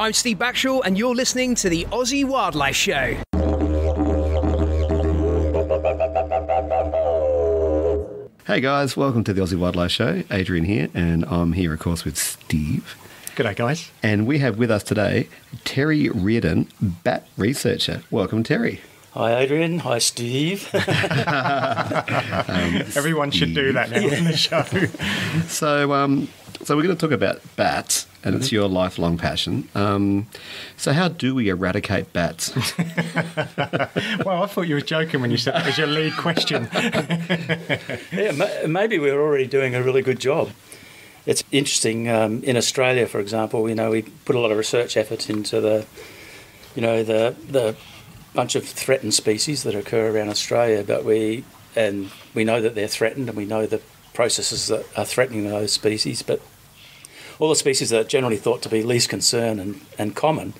I'm Steve Backshall, and you're listening to the Aussie Wildlife Show. Hey guys, welcome to the Aussie Wildlife Show. Adrian here, and I'm here, of course, with Steve. G'day, guys. And we have with us today Terry Reardon, bat researcher. Welcome, Terry. Hi, Adrian. Hi, Steve. Everyone should do that now on the show. So, um, so we're going to talk about bats, and it's your lifelong passion. Um, so, how do we eradicate bats? well, I thought you were joking when you said that was your lead question. yeah, maybe we're already doing a really good job. It's interesting. Um, in Australia, for example, you know, we put a lot of research effort into the, you know, the the bunch of threatened species that occur around Australia, but we and we know that they're threatened, and we know the processes that are threatening those species, but all the species that are generally thought to be least concern and, and common,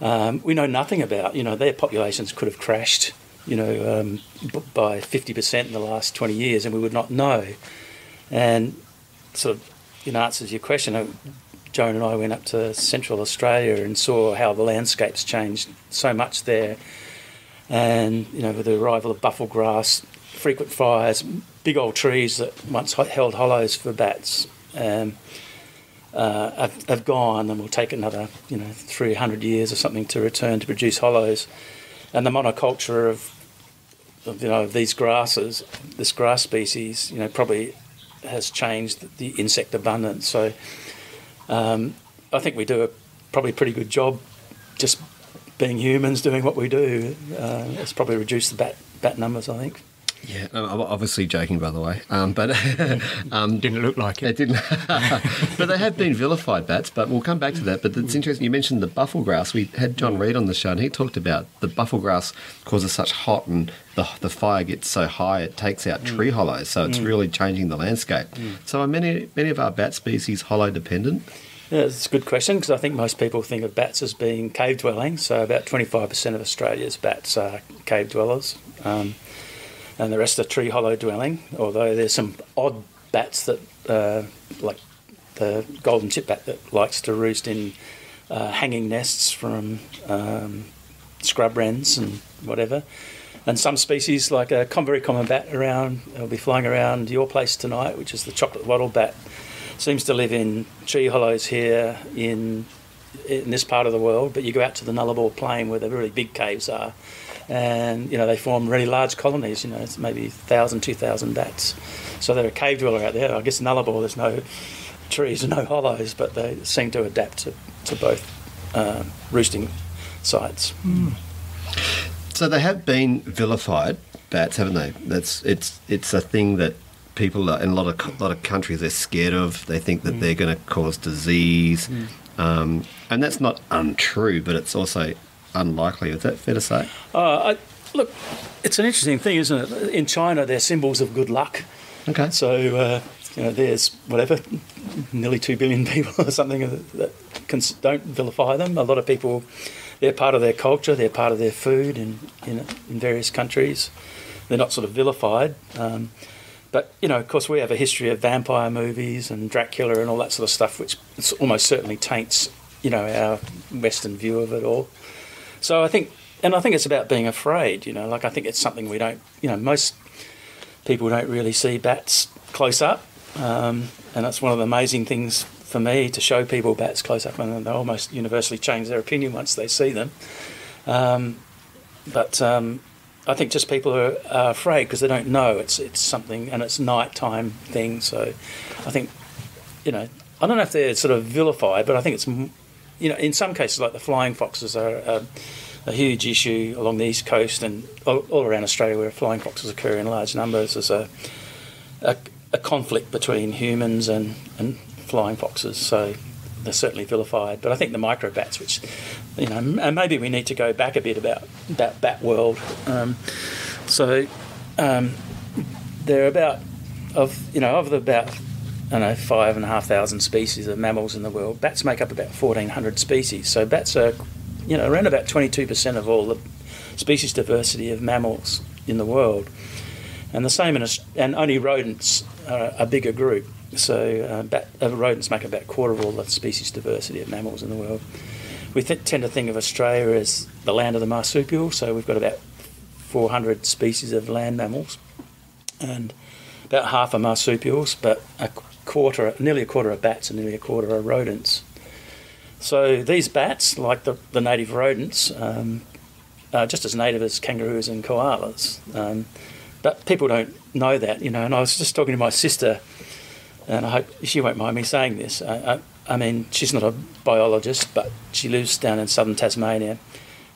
um, we know nothing about. You know, their populations could have crashed, you know, um, by 50% in the last 20 years, and we would not know. And sort of, in answer to your question, uh, Joan and I went up to Central Australia and saw how the landscapes changed so much there. And, you know, with the arrival of buffel grass, frequent fires, big old trees that once held hollows for bats, um, uh, have, have gone and will take another, you know, 300 years or something to return to produce hollows. And the monoculture of, of you know, these grasses, this grass species, you know, probably has changed the insect abundance. So um, I think we do a probably pretty good job just being humans doing what we do. Uh, it's probably reduced the bat, bat numbers, I think. Yeah, I'm obviously joking, by the way. Um, but um, Didn't look like It it. didn't. but they have been vilified bats, but we'll come back to that. But it's interesting, you mentioned the buffel grass. We had John Reed on the show, and he talked about the buffel grass causes such hot and the, the fire gets so high it takes out tree hollows. So it's really changing the landscape. So are many, many of our bat species hollow dependent? Yeah, it's a good question because I think most people think of bats as being cave dwelling. So about 25% of Australia's bats are cave dwellers, um, and the rest are tree hollow dwelling. Although there's some odd bats that, uh, like the golden tipped bat, that likes to roost in uh, hanging nests from um, scrub wrens and whatever. And some species, like a very common bat around, will be flying around your place tonight, which is the chocolate wattle bat seems to live in tree hollows here in in this part of the world, but you go out to the Nullarbor Plain where the really big caves are, and you know they form really large colonies. You know, it's maybe 1,000, 2,000 bats. So they're a cave dweller out there. I guess in Nullarbor there's no trees and no hollows, but they seem to adapt to, to both um, roosting sites. So they have been vilified bats, haven't they? That's it's it's a thing that people in a lot of lot of countries they're scared of. They think that they're going to cause disease, um, and that's not untrue, but it's also unlikely. Is that fair to say? Uh, I, look, it's an interesting thing, isn't it? In China, they're symbols of good luck. Okay. So, uh, you know, there's whatever, nearly two billion people or something that, don't vilify them. A lot of people, they're part of their culture, they're part of their food in, in, in various countries. They're not sort of vilified. Um, but, you know, of course, we have a history of vampire movies and Dracula and all that sort of stuff, which almost certainly taints, you know, our Western view of it all. So I think, and I think it's about being afraid, you know, like I think it's something we don't, you know, most people don't really see bats close up. Um, and that's one of the amazing things for me to show people bats close up, and they almost universally change their opinion once they see them. Um, but um, I think just people are, are afraid because they don't know it's it's something, and it's nighttime thing. So I think you know I don't know if they're sort of vilified, but I think it's you know in some cases like the flying foxes are. a a huge issue along the east coast and all, all around Australia where flying foxes occur in large numbers. There's a, a, a conflict between humans and, and flying foxes, so they're certainly vilified. But I think the microbats, which, you know, and maybe we need to go back a bit about that bat world. Um, so um, there are about, of you know, of the about, I know, five and a half thousand species of mammals in the world, bats make up about 1,400 species. So bats are, you know, around about 22% of all the species diversity of mammals in the world. And the same in Aus- and only rodents are a bigger group. So uh, bat, uh, rodents make about a quarter of all the species diversity of mammals in the world. we th- tend to think of Australia as the land of the marsupial, so we've got about 400 species of land mammals, and about half are marsupials, but a quarter, nearly a quarter are bats, and nearly a quarter are rodents. So these bats, like the, the native rodents, um, are just as native as kangaroos and koalas. Um, but people don't know that, you know. And I was just talking to my sister, and I hope she won't mind me saying this. I, I, I mean, she's not a biologist, but she lives down in southern Tasmania,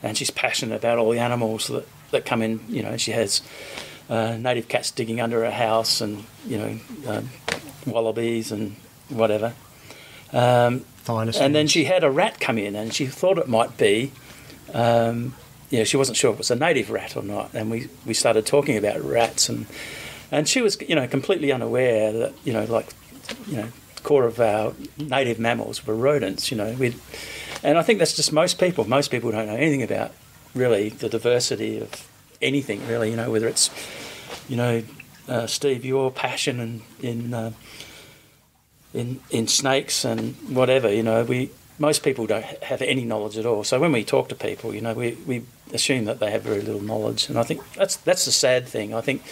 and she's passionate about all the animals that, that come in. You know, she has uh, native cats digging under her house, and you know, um, wallabies and whatever. Um, and then she had a rat come in, and she thought it might be, um, you know, she wasn't sure if it was a native rat or not. And we, we started talking about rats, and and she was, you know, completely unaware that, you know, like, you know, core of our native mammals were rodents. You know, we, and I think that's just most people. Most people don't know anything about really the diversity of anything, really. You know, whether it's, you know, uh, Steve, your passion in in uh, in in snakes and whatever. You know, we most people don't have any knowledge at all. So when we talk to people, you know, we, we assume that they have very little knowledge, and I think that's that's the sad thing. I think,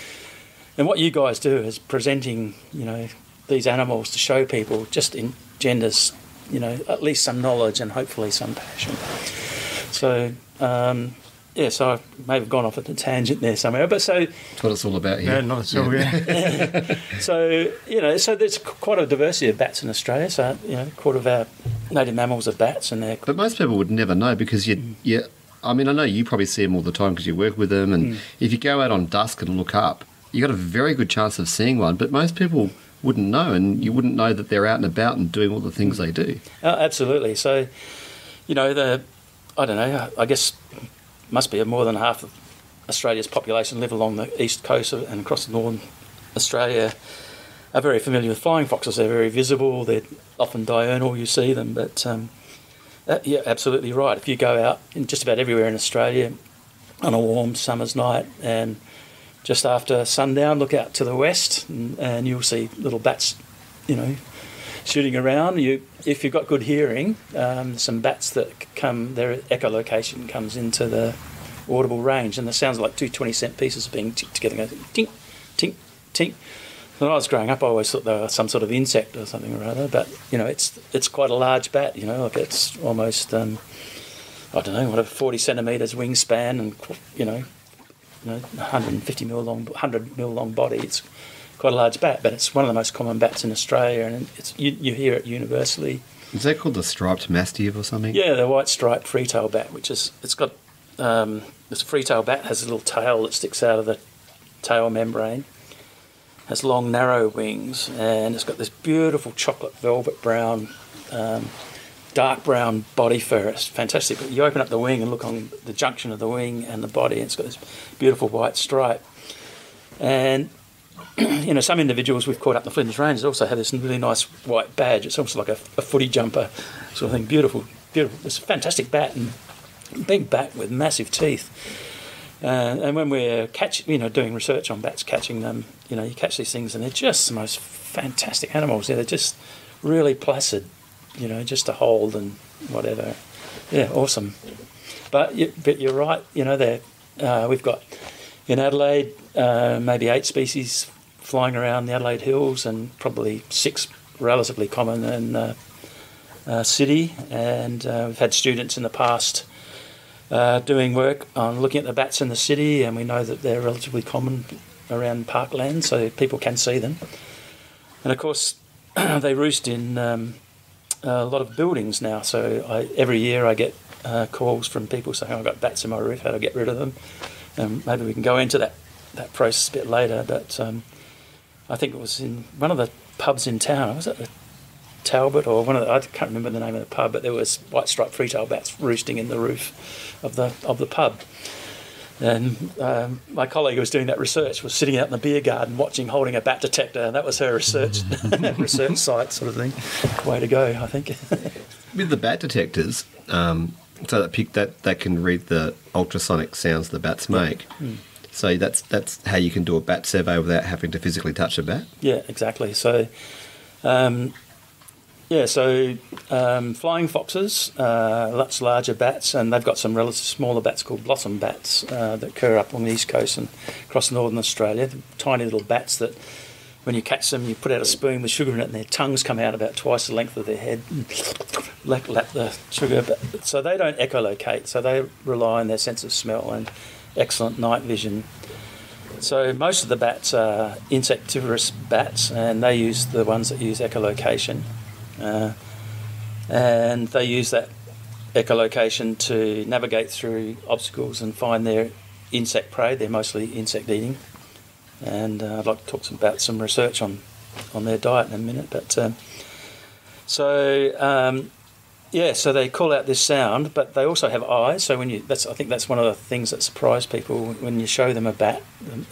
and what you guys do is presenting, you know, these animals to show people just engenders, you know, at least some knowledge and hopefully some passion. So. Um, yeah, so I may have gone off at a tangent there somewhere, but so That's what it's all about here. Yeah, not at all. Yeah. so you know, so there's quite a diversity of bats in Australia. So you know, a quarter of our native mammals are bats, and they're But most people would never know because you, mm. you I mean, I know you probably see them all the time because you work with them, and mm. if you go out on dusk and look up, you got a very good chance of seeing one. But most people wouldn't know, and you wouldn't know that they're out and about and doing all the things mm. they do. Oh, absolutely. So, you know, the I don't know. I guess must be more than half of Australia's population live along the east coast and across northern Australia. Are very familiar with flying foxes. They're very visible. They're often diurnal. You see them, but um, uh, yeah, absolutely right. If you go out in just about everywhere in Australia on a warm summer's night and just after sundown, look out to the west, and, and you'll see little bats, you know, shooting around. You, if you've got good hearing, um, some bats that come, their echolocation comes into the audible range, and the sounds like two 20 cent pieces being ticked together, going tink, tink, tink. When I was growing up, I always thought they were some sort of insect or something or other, but you know, it's it's quite a large bat. You know, like it's almost um, I don't know, what a 40 centimeters wingspan, and you know, you know, 150 mil long, 100 mil long body. It's quite a large bat, but it's one of the most common bats in Australia, and it's you, you hear it universally. Is that called the striped mastiff or something? Yeah, the white striped free-tail bat, which is it's got um, this freetail bat has a little tail that sticks out of the tail membrane, has long narrow wings, and it's got this beautiful chocolate velvet brown, um, dark brown body fur. It's fantastic. But you open up the wing and look on the junction of the wing and the body, and it's got this beautiful white stripe. And you know, some individuals we've caught up in the Flinders Ranges also have this really nice white badge. It's almost like a, a footy jumper sort of thing. Beautiful, beautiful. It's a fantastic bat and big bat with massive teeth. Uh, and when we're catch, you know, doing research on bats, catching them, you know, you catch these things and they're just the most fantastic animals. Yeah, they're just really placid, you know, just to hold and whatever. Yeah, awesome. But you, but you're right. You know, they're, uh, we've got in Adelaide uh, maybe eight species flying around the Adelaide Hills, and probably six relatively common in uh, uh, city. And uh, we've had students in the past uh, doing work on looking at the bats in the city, and we know that they're relatively common around parkland, so people can see them. And of course, they roost in um, a lot of buildings now. So I, every year I get uh, calls from people saying, "I've got bats in my roof. How do I get rid of them?" And maybe we can go into that that process a bit later. But um, I think it was in one of the pubs in town. Was it the Talbot or one of the, I can't remember the name of the pub, but there was white striped freetail bats roosting in the roof of the of the pub. And um, my colleague who was doing that research was sitting out in the beer garden watching, holding a bat detector, and that was her research research site sort of thing. Way to go, I think. With the bat detectors, um, so that pick that that can read the ultrasonic sounds the bats make. So that's that's how you can do a bat survey without having to physically touch a bat. Yeah, exactly. So, um, yeah, so um, flying foxes, uh, lots larger bats, and they've got some relatively smaller bats called blossom bats uh, that occur up on the east coast and across northern Australia. Tiny little bats that, when you catch them, you put out a spoon with sugar in it, and their tongues come out about twice the length of their head, lap, lap the sugar. So they don't echolocate, so they rely on their sense of smell and excellent night vision. So most of the bats are insectivorous bats, and they use the ones that use echolocation. Uh, and they use that echolocation to navigate through obstacles and find their insect prey. They're mostly insect eating, and uh, I'd like to talk about some research on on their diet in a minute. But um, so um, yeah, so they call out this sound, but they also have eyes. So when you that's I think that's one of the things that surprise people when you show them a bat,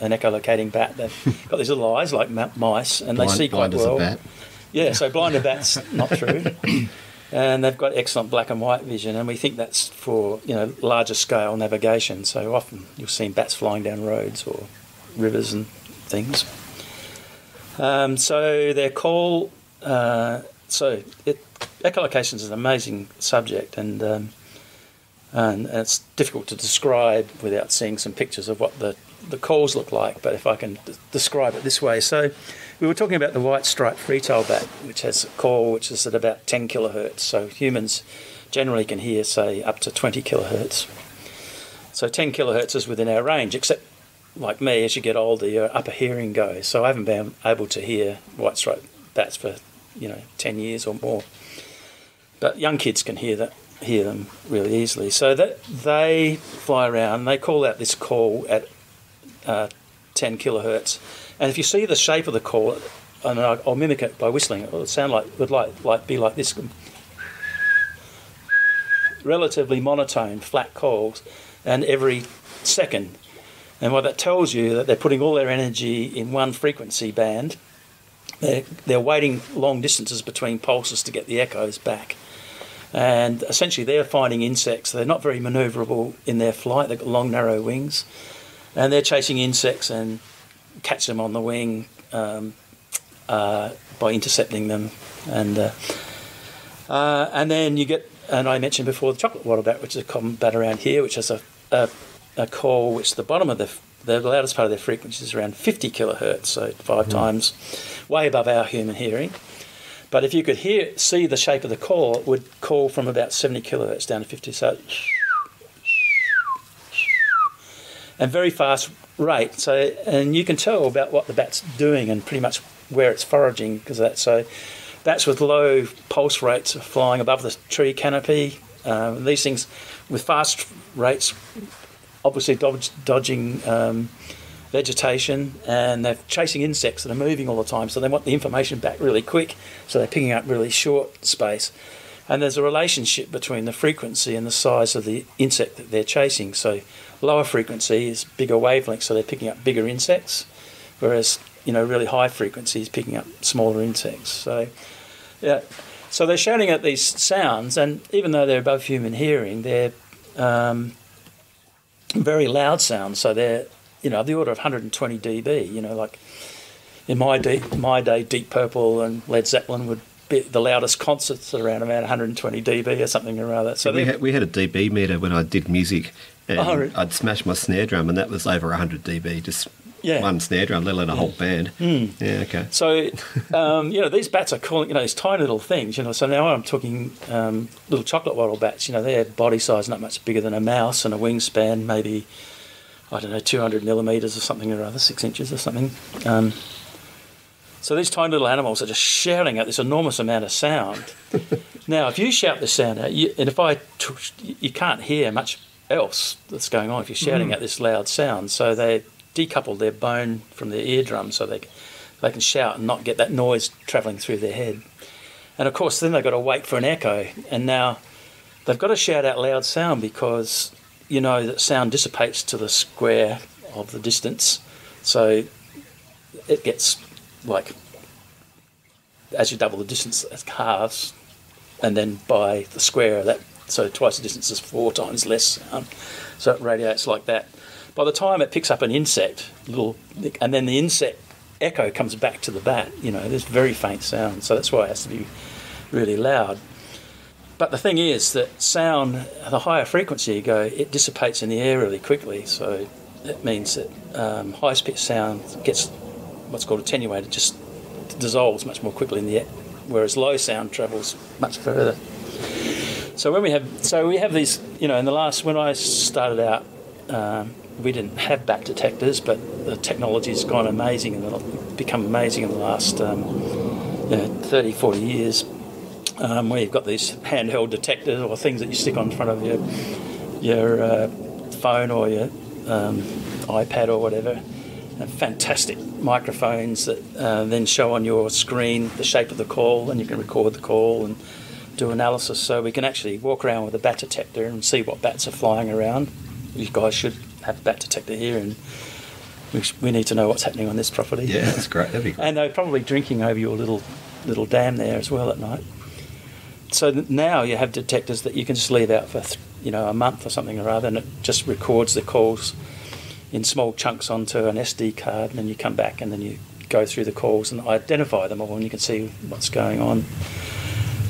an echolocating bat. They've got these little eyes like mice, and Blind, they see quite well. a bat. Yeah, so blind to bats, not true. And they've got excellent black and white vision, and we think that's for you know larger scale navigation. So often you'll see bats flying down roads or rivers and things. Um, so their call, uh, so it, echolocation is an amazing subject, and um, and it's difficult to describe without seeing some pictures of what the the calls look like. But if I can d- describe it this way, so we were talking about the white striped free-tail bat, which has a call which is at about 10 kilohertz. So humans generally can hear, say, up to 20 kilohertz. So 10 kilohertz is within our range, except like me, as you get older, your upper hearing goes. So I haven't been able to hear white striped bats for, you know, 10 years or more. But young kids can hear that hear them really easily. So that they fly around, they call out this call at uh, 10 kilohertz. And if you see the shape of the call, and I'll, mimic it by whistling, it would sound like would like like be like this. Relatively monotone, flat calls, and every second. And what that tells you that they're putting all their energy in one frequency band. They're, they're waiting long distances between pulses to get the echoes back. And essentially, they're finding insects. They're not very maneuverable in their flight. They've got long, narrow wings and they're chasing insects and catch them on the wing um, uh, by intercepting them, and uh, uh, and then you get and I mentioned before the chocolate wattle bat, which is a common bat around here, which has a, a, a call which the bottom of the the loudest part of their frequency is around 50 kilohertz, so five times way above our human hearing. But if you could hear see the shape of the call, it would call from about 70 kilohertz down to 50. So and very fast rate. So, and you can tell about what the bat's doing and pretty much where it's foraging because that. So, bats with low pulse rates flying above the tree canopy. Um, these things with fast rates, obviously dodge, dodging um, vegetation, and they're chasing insects that are moving all the time. So they want the information back really quick. So they're picking up really short space. And there's a relationship between the frequency and the size of the insect that they're chasing. So lower frequency is bigger wavelength, so they're picking up bigger insects, whereas you know really high frequency is picking up smaller insects. So yeah, so they're shouting out these sounds, and even though they're above human hearing, they're um, very loud sounds. So they're you know the order of 120 dB. You know, like in my day, my day, Deep Purple and Led Zeppelin would be the loudest concerts around about 120 dB or something or other. So we had, we had a dB meter when I did music, and Oh, really? I'd smash my snare drum, and that was over 100 dB, just Yeah. one snare drum, let alone a whole band. Yeah, okay. So, um, you know, these bats are calling, you know, these tiny little things, you know. So now I'm talking um, little chocolate wattle bats, you know, their body size not much bigger than a mouse and a wingspan, maybe, I don't know, 200 millimetres or something or other, six inches or something. Um, so these tiny little animals are just shouting out this enormous amount of sound. now, if you shout this sound out, you, and if I, t- you can't hear much else that's going on if you're shouting out this loud sound. So they decouple their bone from their eardrum so they they can shout and not get that noise travelling through their head. And of course, then they've got to wait for an echo. And now they've got to shout out loud sound because you know that sound dissipates to the square of the distance. So it gets like as you double the distance, it halves, and then by the square of that, so twice the distance is four times less sound. So it radiates like that. By the time it picks up an insect, little, and then the insect echo comes back to the bat. You know, there's very faint sound, so that's why it has to be really loud. But the thing is that sound, the higher frequency you go, it dissipates in the air really quickly. So it means that um, high pitched sound gets what's called attenuated, just dissolves much more quickly in the air, whereas low sound travels much further. So when we have, so we have these, you know, in the last when I started out, um, we didn't have bat detectors, but the technology's gone amazing and become amazing in the last um, you know, 30, 40 years. Um, where you've got these handheld detectors or things that you stick on front of your your uh, phone or your um, iPad or whatever. And fantastic microphones that uh, then show on your screen the shape of the call, and you can record the call and do analysis. So we can actually walk around with a bat detector and see what bats are flying around. You guys should have a bat detector here, and we, sh- we need to know what's happening on this property. Yeah, that's great. That'd be great. And they're probably drinking over your little little dam there as well at night. So now you have detectors that you can just leave out for you know a month or something or other, and it just records the calls in small chunks onto an SD card, and then you come back and then you go through the calls and identify them all, and you can see what's going on.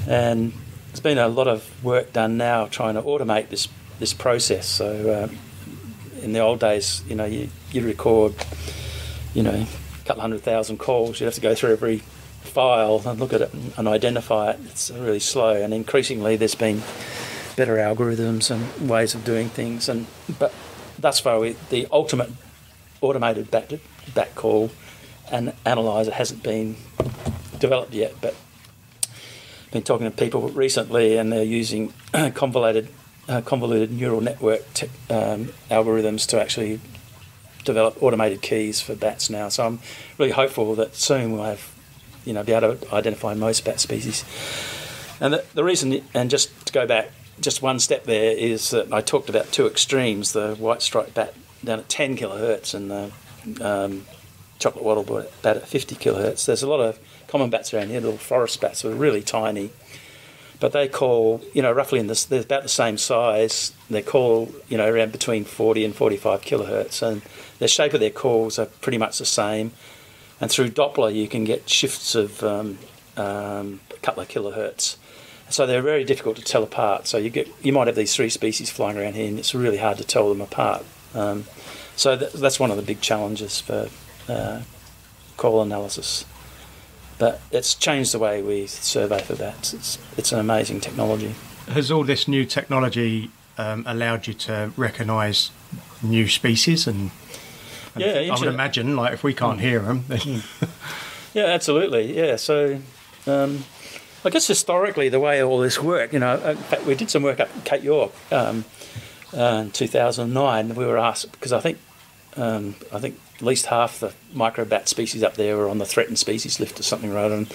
And there's been a lot of work done now trying to automate this this process. So um, in the old days, you know, you you record, you know, a couple hundred thousand calls. You have to go through every file and look at it and, identify it. It's really slow, and increasingly there's been better algorithms and ways of doing things. And but thus far, we, the ultimate automated back back call and analyzer hasn't been developed yet. But I've been talking to people recently, and they're using convoluted uh, convoluted neural network um, algorithms to actually develop automated keys for bats now. So I'm really hopeful that soon we'll have, you know, be able to identify most bat species. And the, the reason, and just to go back just one step there, is that I talked about two extremes: the white striped bat down at 10 kilohertz and the um, chocolate wattle bat at 50 kilohertz. There's a lot of common bats around here, little forest bats, that are really tiny but they call, you know, roughly in this, they're about the same size. They call, you know, around between 40 and 45 kilohertz, and the shape of their calls are pretty much the same. And through Doppler, you can get shifts of um, um, a couple of kilohertz. So they're very difficult to tell apart. So you get, you might have these three species flying around here, and it's really hard to tell them apart. Um, so th- that's one of the big challenges for uh, call analysis but it's changed the way we survey for bats. It's it's an amazing technology. Has all this new technology um, allowed you to recognise new species and? And Yeah, I would imagine, like if we can't hear them, then Yeah, absolutely. Yeah, so um, I guess historically the way all this worked, you know, in fact we did some work up at Cape York um, uh, in 2009. We were asked because I think um, I think at least half the microbat species up there were on the threatened species list or something or other. And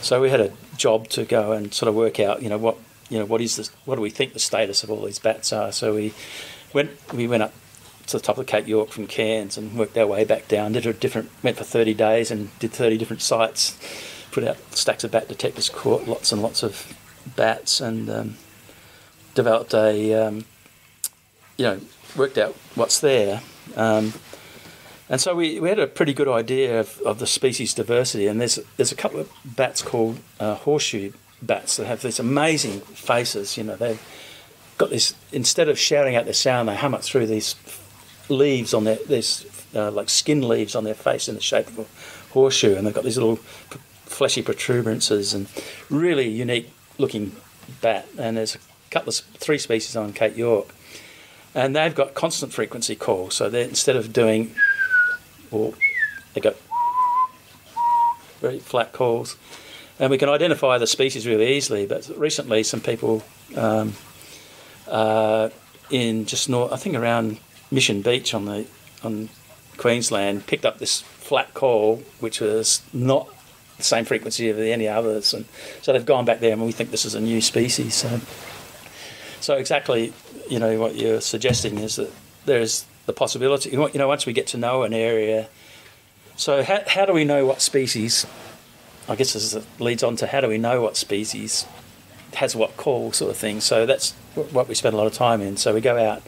so we had a job to go and sort of work out, you know, what you know what is the what do we think the status of all these bats are. So we went we went up to the top of Cape York from Cairns and worked our way back down. Did a different went for 30 days and did 30 different sites. Put out stacks of bat detectors, caught lots and lots of bats, and um, developed a um, you know worked out what's there. Um, and so we, we had a pretty good idea of, of the species diversity. And there's there's a couple of bats called uh, horseshoe bats that have these amazing faces. You know, they've got this instead of shouting out their sound, they hum it through these leaves on their these uh, like skin leaves on their face in the shape of a horseshoe, and they've got these little fleshy protuberances and really unique looking bat. And there's a couple of three species on Cape York, and they've got constant frequency calls. So they instead of doing or they go very flat calls. And we can identify the species really easily. But recently, some people um, uh, in just north, I think around Mission Beach on the on Queensland, picked up this flat call, which was not the same frequency of any others, and so they've gone back there, and we think this is a new species. So, so exactly, you know, what you're suggesting is that there's the possibility. You know, once we get to know an area, so how, how do we know what species? I guess this leads on to how do we know what species has what call, sort of thing. So that's what we spend a lot of time in. So we go out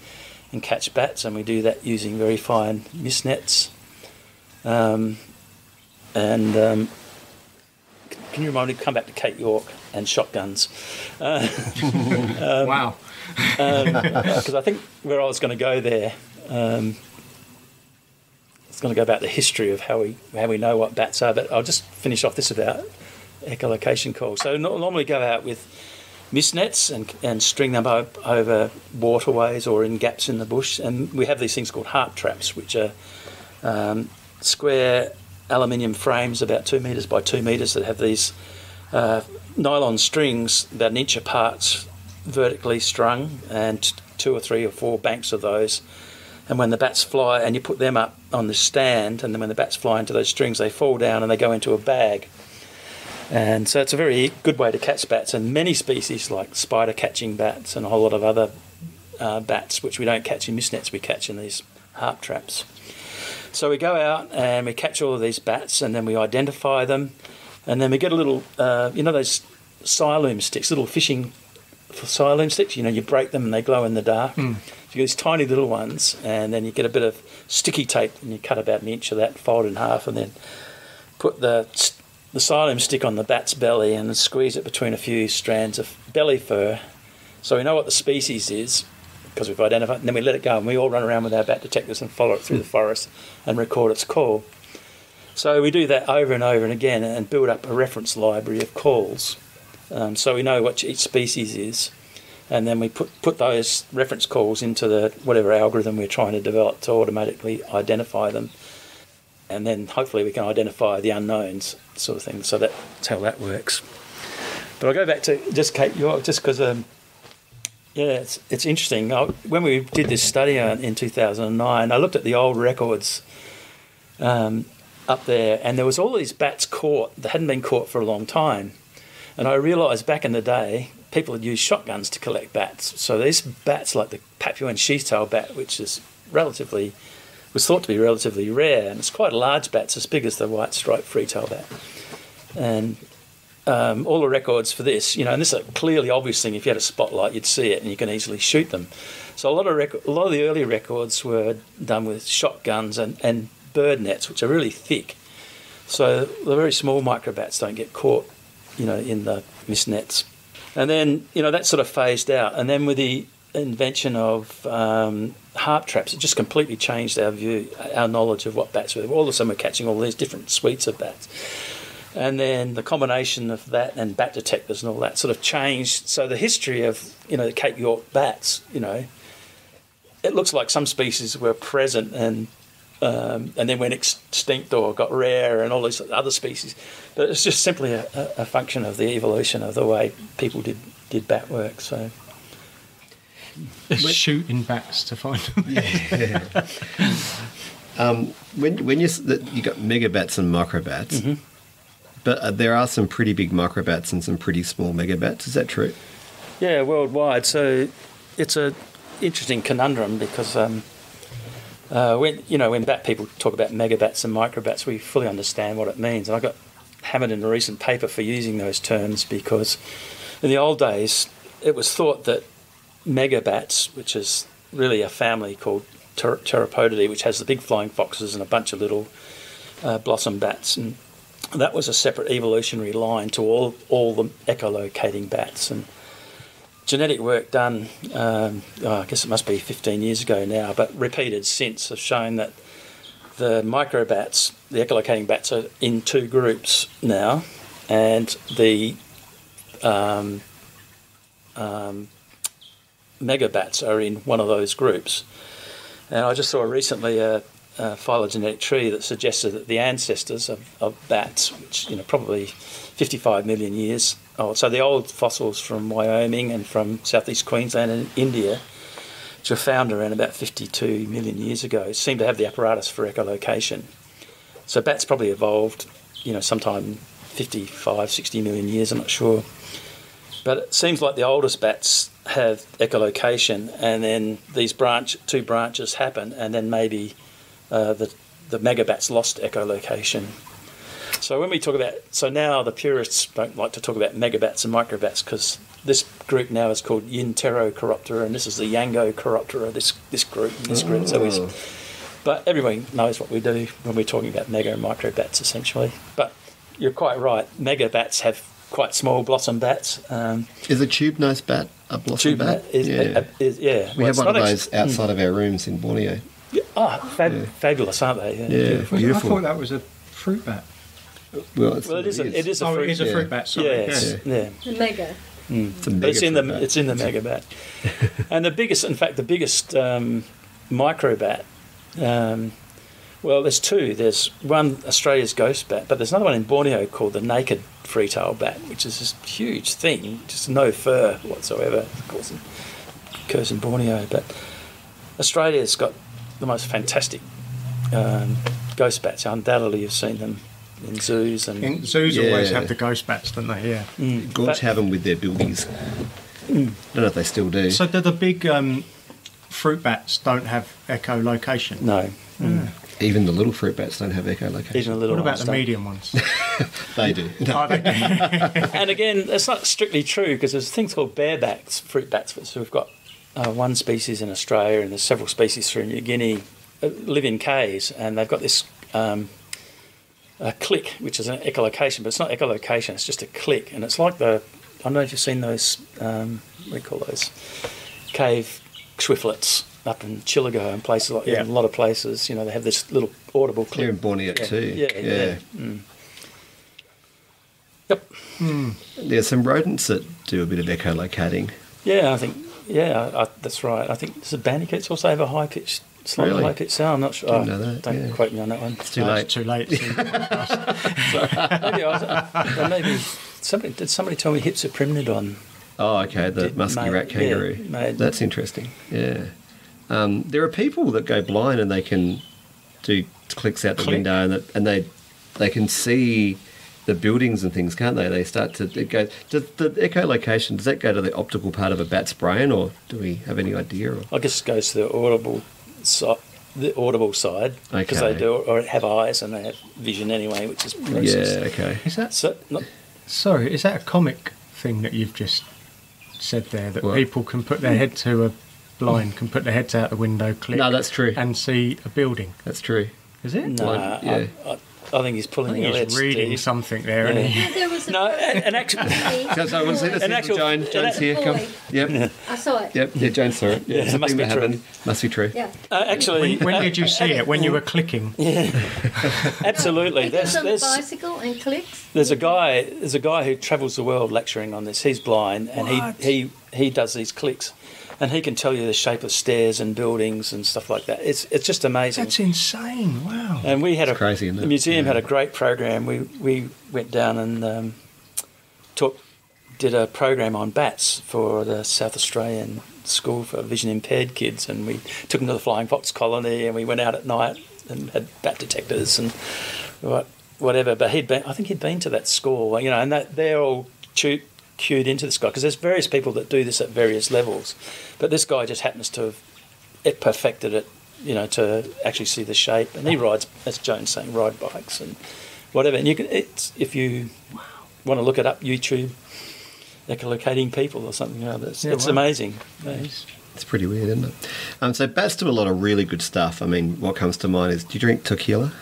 and catch bats, and we do that using very fine mist nets. Um, and um, can you remind me? to Come back to Cape York and shotguns. wow. Because I think where I was going to go there, um, it's going to go about the history of how we how we know what bats are. But I'll just finish off this about echolocation calls. So no- normally go out with mist nets and and string them up over waterways or in gaps in the bush. And we have these things called harp traps, which are um, square aluminium frames about two meters by two meters that have these uh, nylon strings about an inch apart, vertically strung, and two or three or four banks of those. And when the bats fly, and you put them up on the stand, and then when the bats fly into those strings, they fall down and they go into a bag. And so it's a very good way to catch bats. And many species, like spider catching bats and a whole lot of other uh, bats, which we don't catch in mist nets, we catch in these harp traps. So we go out and we catch all of these bats, and then we identify them, and then we get a little, uh, you know, those Cyalume sticks, little fishing Cyalume sticks. You know, you break them and they glow in the dark. So you get these tiny little ones, and then you get a bit of sticky tape, and you cut about an inch of that, fold in half, and then put the the Cyalume stick on the bat's belly and squeeze it between a few strands of belly fur, so we know what the species is because we've identified. And then we let it go, and we all run around with our bat detectors and follow it through the forest and record its call. So we do that over and over and again, and build up a reference library of calls, um, so we know what each species is, and then we put put those reference calls into the whatever algorithm we're trying to develop to automatically identify them, and then hopefully we can identify the unknowns, sort of thing. So that's how that works. But I'll go back to just Cape York, just because. Um, yeah, it's, it's interesting. I, when we did this study uh, in 2009, I looked at the old records um, up there, and there was all these bats caught that hadn't been caught for a long time. And I realised back in the day, people had used shotguns to collect bats. So these bats, like the Papuan sheath-tailed bat, which is relatively was thought to be relatively rare, and it's quite a large bat, it's as big as the white striped free-tail bat. And um, all the records for this, you know, and this is a clearly obvious thing. If you had a spotlight, you'd see it, and you can easily shoot them. So a lot of rec- a lot of the early records were done with shotguns and, and bird nets, which are really thick. So the very small microbats don't get caught, you know, in the mist nets. And then you know that sort of phased out. And then with the invention of um, harp traps, it just completely changed our view, our knowledge of what bats were. All of a sudden, we're catching all these different suites of bats. And then the combination of that and bat detectors and all that sort of changed. So the history of you know the Cape York bats, you know, it looks like some species were present and um, and then went extinct or got rare and all these other species. But it's just simply a, a, function of the evolution of the way people did did bat work. So Shooting bats to find them. Um, when when you s- you got megabats and microbats, Mm-hmm. but uh, there are some pretty big microbats and some pretty small megabats. Is that true? yeah, worldwide. So it's a interesting conundrum because um, uh, when you know when bat people talk about megabats and microbats, we fully understand what it means. And I got hammered in a recent paper for using those terms because in the old days it was thought that megabats, which is really a family called Ter- Pteropodidae, which has the big flying foxes and a bunch of little uh, blossom bats, and that was a separate evolutionary line to all all the echolocating bats and genetic work done. Um, oh, I guess it must be 15 years ago now, but repeated since have shown that the microbats, the echolocating bats, are in two groups now, and the um, um, megabats are in one of those groups. And I just saw recently a, a phylogenetic tree that suggested that the ancestors of, of bats, which you know probably 55 million years old, so the old fossils from Wyoming and from southeast Queensland and India, which were found around about 52 million years ago, seem to have the apparatus for echolocation. So bats probably evolved, you know, sometime 55, 60 million years. I'm not sure. But it seems like the oldest bats have echolocation, and then these branch two branches happen, and then maybe uh, the the megabats lost echolocation. So when we talk about so now the purists don't like to talk about megabats and microbats because this group now is called Yintero Yinpterochiroptera, and this is the Yango Yangochiroptera. This this group, this group. So we, but everyone knows what we do when we're talking about mega and microbats essentially. But you're quite right. Megabats have quite small blossom bats. Um, Is a tube nose bat a blossom tube bat? bat is, yeah. uh, is yeah. we Well, have one of not those actu- outside of our rooms in Borneo. Yeah, Oh, fab- fabulous, aren't they? Yeah, beautiful. I thought that was a fruit bat. Well, it's Well, it is. A, it is a oh, fruit. it is a yeah. fruit bat. Sorry. Yes, Yeah. yeah. The mega. It's, a But it's in the fruit bat. it's in the mega bat, and the biggest, in fact, the biggest um, micro bat. Um, well, there's two. There's one Australia's ghost bat, but there's another one in Borneo called the naked free-tail bat, which is this huge thing, just no fur whatsoever. Of course, it occurs in Borneo, but Australia's got the most fantastic um, ghost bats. Undoubtedly, you've seen them in zoos and In zoos Yeah. always have the ghost bats, don't they? Yeah. Mm. Gorge have them with their buildings. Mm. don't know if they still do. So do the big um, fruit bats don't have echolocation? no. Even the little fruit bats don't have echolocation. Even a little What about ones the don't. medium ones? They do. Oh, they do. and again, that's not strictly true because there's things called barebacks, fruit bats. So we've got uh, one species in Australia and there's several species through New Guinea uh, live in caves and they've got this um, a click, which is an echolocation, but it's not echolocation, it's just a click. And it's like the, I don't know if you've seen those, um, what do you call those, cave swiftlets up in Chillagoe and places like Yeah. in a lot of places, you know, they have this little audible click. They're in Borneo Yeah, too. yeah, yeah. Mm. Yep. There's some rodents that do a bit of echolocating. Yeah, I think. Yeah, I, I, that's right. I think the bandicoots also have a high pitched, slightly Really? high pitched sound? I'm not sure. Didn't Oh, know that, Don't yeah. quote me on that one. It's too No, late. It's too late. maybe, I was, uh, maybe somebody did somebody tell me Hypsiprymnodon. Oh, okay, the Did- musky made- rat yeah, kangaroo. made- That's interesting. Yeah. Um, there are people that go blind and they can do clicks out the Click. window and, that, and they they can see the buildings and things, can't they? They start to it goes. Does the echolocation does that go to the optical part of a bat's brain, or do we have any idea? Or? I guess it goes to the audible side. The audible side because Okay. they do or have eyes and they have vision anyway, which is Yeah. processed. Okay. is that So not, sorry? Is that a comic thing that you've just said there? That What? people can put their head to a blind, can put their heads out the window, click, No, that's true. and see a building. That's true. Is it? no, Blind, yeah. I, I, I think he's I pulling think your he's lead, reading Steve. something there, Yeah. isn't he? Yeah, there was a No, and, and actually, Guys, I want to see this. An actual- Joan, an Joan's here. Come. boy. Yep. I saw it. Yep. Yeah, Joan saw it. Yeah, Yeah, it something must be true. happened. Must be true. Yeah. uh, actually, When, when uh, did you see it? When you were clicking? Yeah. absolutely. He There's, gets on the there's, bicycle and clicks. there's a guy there's a guy who travels the world lecturing on this. He's blind and he, he he does these clicks, and he can tell you the shape of stairs and buildings and stuff like that. It's it's just amazing. That's insane! Wow. and we had It's a crazy, isn't the it? museum Yeah. had a great program. We we went down and um, took did a program on bats for the South Australian School for Vision Impaired Kids, and we took them to the Flying Fox Colony, and we went out at night and had bat detectors and what whatever. But he'd been, I think he'd been to that school, you know, and that they're all tu- cued into this guy because there's various people that do this at various levels, but this guy just happens to have it perfected it, you know, to actually see the shape. And he rides, as Joan's saying, ride bikes and whatever. And you can, it's if you want to look it up, YouTube, echolocating people or something. You know, it's, Yeah, it's wow. amazing. It's pretty weird, isn't it? Um, so bats do a lot of really good stuff. I mean, what comes to mind is, do you drink tequila?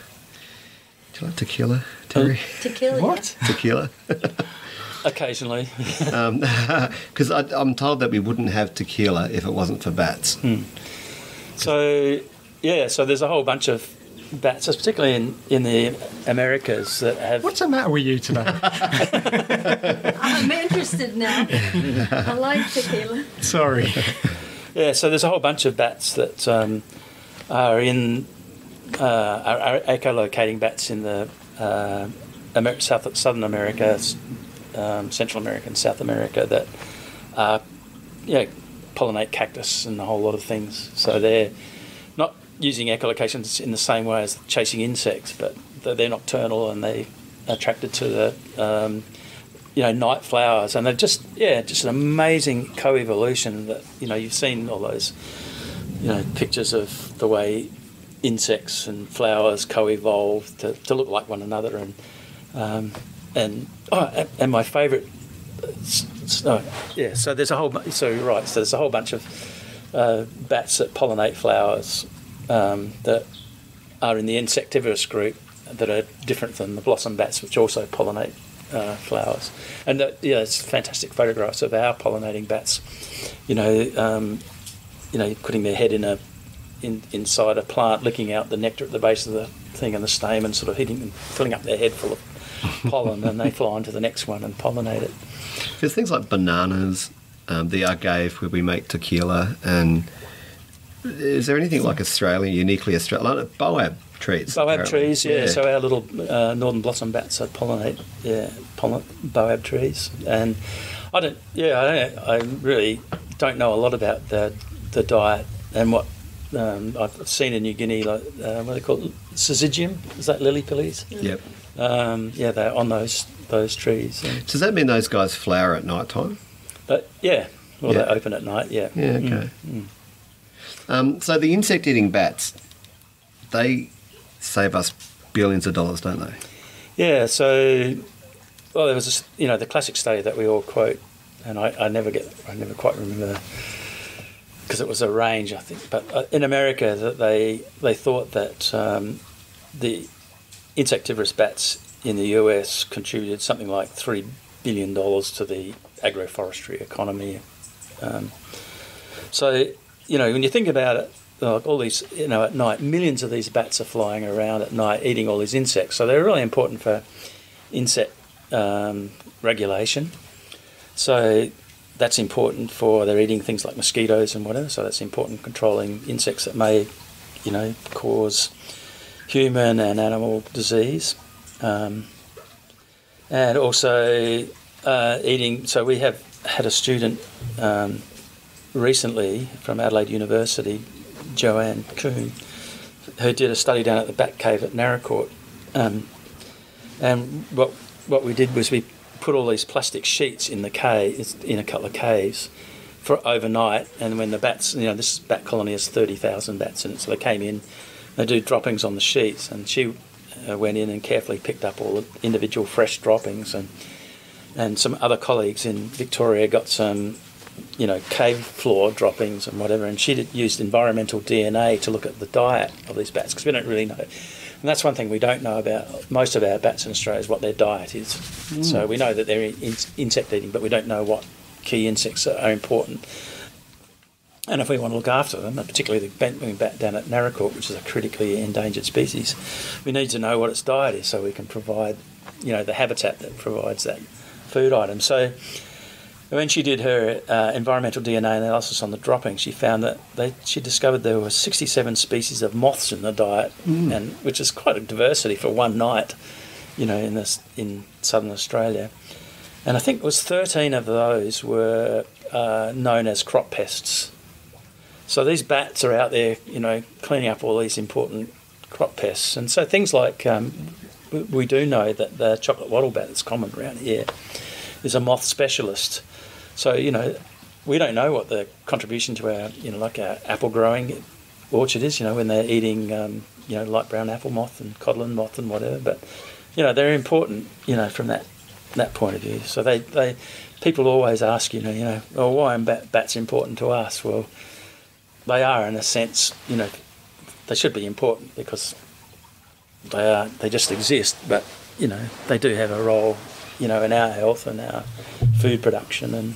Do you like tequila, Terry? To kill What? tequila? Occasionally, Because I'm told that we wouldn't have tequila if it wasn't for bats. so yeah, so there's a whole bunch of bats, particularly in in the Americas, that have. What's the matter with you today? I'm interested now. I like tequila. Sorry. Yeah, so there's a whole bunch of bats that um, are in uh, are, are echolocating bats in the uh, Amer- South Southern America, s- um, Central America, and South America that uh, yeah pollinate cactus and a whole lot of things. So they're not using echolocations in the same way as chasing insects, but they're, nocturnal and they are attracted to the um, you know night flowers, and they're just yeah just an amazing co-evolution that you know you've seen all those you know pictures of the way insects and flowers co-evolve to, to look like one another and um, and oh, and- and my favourite oh, yeah so there's a whole so you're right so there's a whole bunch of uh, bats that pollinate flowers um, that are in the insectivorous group that are different than the blossom bats which also pollinate uh, flowers. And uh, yeah, it's fantastic photographs of our pollinating bats. You know, um, you know, putting their head in a in, inside a plant, licking out the nectar at the base of the thing and the stamen, sort of hitting and filling up their head full of pollen, and they fly on to the next one and pollinate it. Because things like bananas, um, the agave where we make tequila, and is there anything like Australian, uniquely Australian, boab trees? Boab apparently? trees, yeah. So our little uh, northern blossom bats that pollinate, yeah, pollen, boab trees. And I don't, yeah, I, don't, I really don't know a lot about the the diet and what um, I've seen in New Guinea, like uh, what are they called, syzygium? Is that lily pillies? Yep. Um, yeah, they're on those those trees. Does that mean those guys flower at night time? but yeah, well, Yeah. they open at night. Yeah. Yeah, Mm, okay. mm. Um, so the insect eating bats, they save us billions of dollars, don't they? Yeah, so well, there was this, you know the classic study that we all quote, and I, I never get I never quite remember because it was a range I think, but uh, in America that they they thought that um, the insectivorous bats in the US contributed something like three billion dollars to the agroforestry economy. Um, so you know when you think about it, like all these you know at night, millions of these bats are flying around at night eating all these insects. So they're really important for insect um, regulation. So that's important for they're eating things like mosquitoes and whatever. So that's important controlling insects that may, you know, cause human and animal disease, um, and also uh, eating. So we have had a student um, recently from Adelaide University, Joanne Coon, who did a study down at the Bat Cave at Naracoorte. Um, and what what we did was we put all these plastic sheets in the cave, in a couple of caves, for overnight. And when the bats, you know, this bat colony has thirty thousand bats in it, so they came in, they do droppings on the sheets, and she uh, went in and carefully picked up all the individual fresh droppings, and and some other colleagues in Victoria got some, you know, cave floor droppings and whatever, and she did, used environmental DNA to look at the diet of these bats because we don't really know. And that's one thing we don't know about most of our bats in Australia is what their diet is. So we know that they're in, insect eating, but we don't know what key insects are, are important. And if we want to look after them, and particularly the bentwing bat down at Naracoorte, which is a critically endangered species, we need to know what its diet is so we can provide, you know, the habitat that provides that food item. So when she did her uh, environmental DNA analysis on the droppings, she found that they, she discovered there were 67 species of moths in the diet, and which is quite a diversity for one night, you know, in this in southern Australia. And I think it was 13 of those were uh, known as crop pests. So these bats are out there, you know, cleaning up all these important crop pests. And so things like um, we, do know that the chocolate wattle bat that's common around here is a moth specialist. So you know, we don't know what the contribution to our, you know, like our apple growing orchard is. You know, when they're eating, um, you know, light brown apple moth and codlin moth and whatever. But you know, they're important. You know, from that that point of view. So they, they people always ask, you know, you know, well, why are bat, bats important to us? Well, they are in a sense, you know, they should be important because they are they just exist, but you know, they do have a role, you know, in our health and our food production and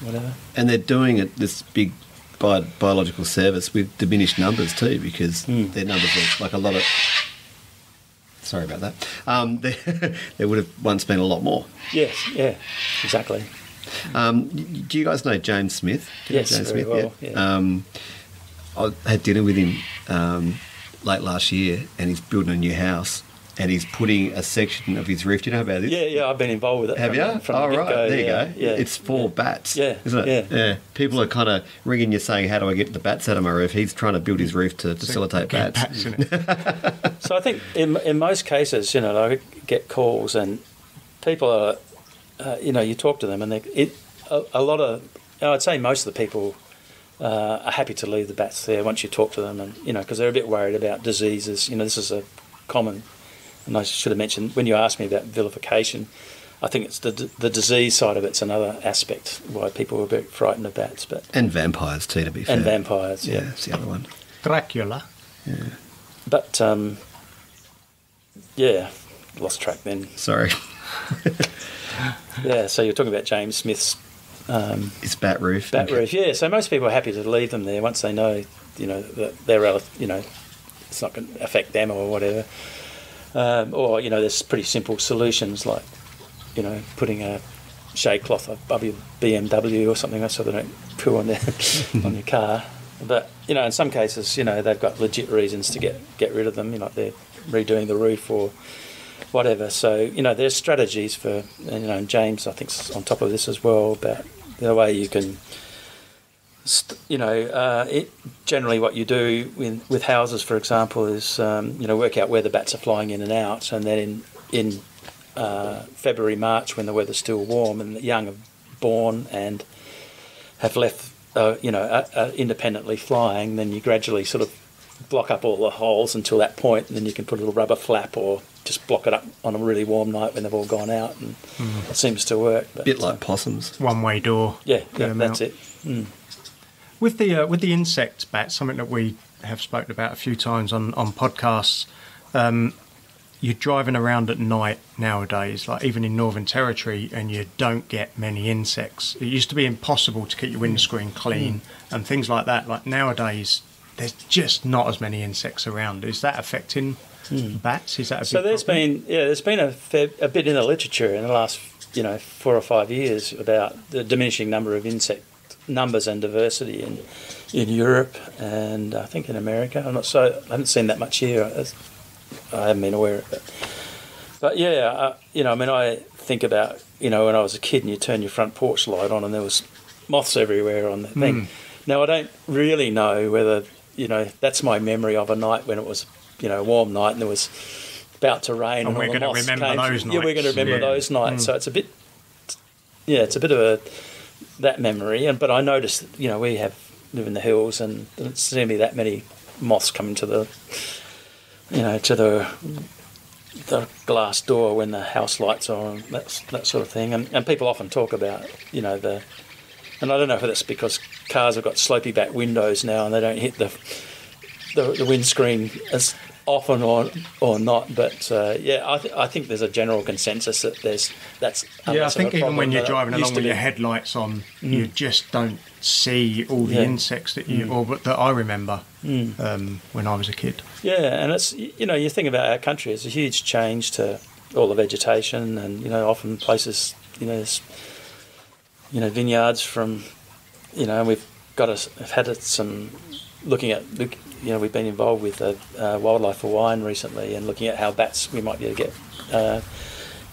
whatever. And they're doing it this big bi- biological service with diminished numbers too, because Hmm. their numbers are like a lot of. Sorry about that. Um, there, there would have once been a lot more. Yes, yeah, exactly. Um, do you guys know James Smith? Do Yes, James very well, yeah. Um, I had dinner with him um, late last year, and he's building a new house, and he's putting a section of his roof. Do you know about this? Yeah, yeah, I've been involved with it. Have from, you? From oh, the right. get-go, There you yeah, go. Yeah, It's for yeah. bats. Yeah, Isn't it? yeah. People are kind of ringing you saying, How do I get the bats out of my roof? He's trying to build his roof to facilitate Get bats. bats. So I think in in most cases, you know, I get calls and people are, uh, you know, you talk to them and they it a, a lot of, I'd say most of the people uh, are happy to leave the bats there once you talk to them and you know because they're a bit worried about diseases. You know, this is a common, and I should have mentioned when you asked me about vilification. I think it's the the disease side of it's another aspect why people are a bit frightened of bats, but And vampires, too, to be fair. and vampires, Yeah, yeah. that's the other one. Dracula. Yeah. But um, yeah, lost track then. Sorry. yeah, so you're talking about James Smith's um, It's bat roof. bat roof. Yeah, so most people are happy to leave them there once they know, you know, that they're, you know, it's not going to affect them or whatever. Um, or, you know, there's pretty simple solutions like, you know, putting a shade cloth above your BMW or something so they don't poo on their on your car. But you know, in some cases, you know, they've got legit reasons to get get rid of them. You know, they're redoing the roof or whatever. So you know, there's strategies for and, you know. And James, I think, on top of this as well about the way you can. You know, uh, it, generally what you do with, with houses, for example, is um, you know work out where the bats are flying in and out, and then in in uh, February, March, when the weather's still warm and the young have born and have left, uh, you know, uh, uh, independently flying, then you gradually sort of block up all the holes until that point, and then you can put a little rubber flap or just block it up on a really warm night when they've all gone out, and it seems to work. But, bit like possums. One way door. yeah, Get yeah, 'em that's out. it. Mm. With the uh, with the insect bat, something that we have spoken about a few times on on podcasts. Um, you're driving around at night nowadays, like even in Northern Territory, and you don't get many insects. It used to be impossible to keep your windscreen clean and things like that. Like nowadays, there's just not as many insects around. Is that affecting bats? Is that a So there's problem? been yeah, there's been a fair, a bit in the literature in the last you know four or five years about the diminishing number of insect numbers and diversity in in Europe and I think in America. I'm not so I haven't seen that much here. As- I haven't been aware of it. But yeah, uh, you know, I mean, I think about you know when I was a kid and you turn your front porch light on and there was moths everywhere on the thing. Now I don't really know whether you know that's my memory of a night when it was you know warm night and there was about to rain And we're the gonna remember came those through. Yeah, we're going to remember Yeah. those nights. Mm. So it's a bit yeah, it's a bit of a that memory. And but I noticed you know we have live in the hills and there doesn't seem to be that many moths coming to the you know to the the glass door when the house lights are on, that, that sort of thing. And, and people often talk about, you know, the. And I don't know if that's because cars have got slopey back windows now and they don't hit the the, the windscreen as often or or not. But uh, yeah, I, th- I think there's a general consensus that there's that's Yeah, I think even when you're driving along with your headlights on, you just don't see all the Yeah. insects that you or that I remember um, when I was a kid. Yeah, and it's you know you think about our country, it's a huge change to all the vegetation, and you know often places you know there's you know vineyards from you know we've got us have had it some looking at you know we've been involved with uh, uh, wildlife for wine recently and looking at how bats we might be able to get uh,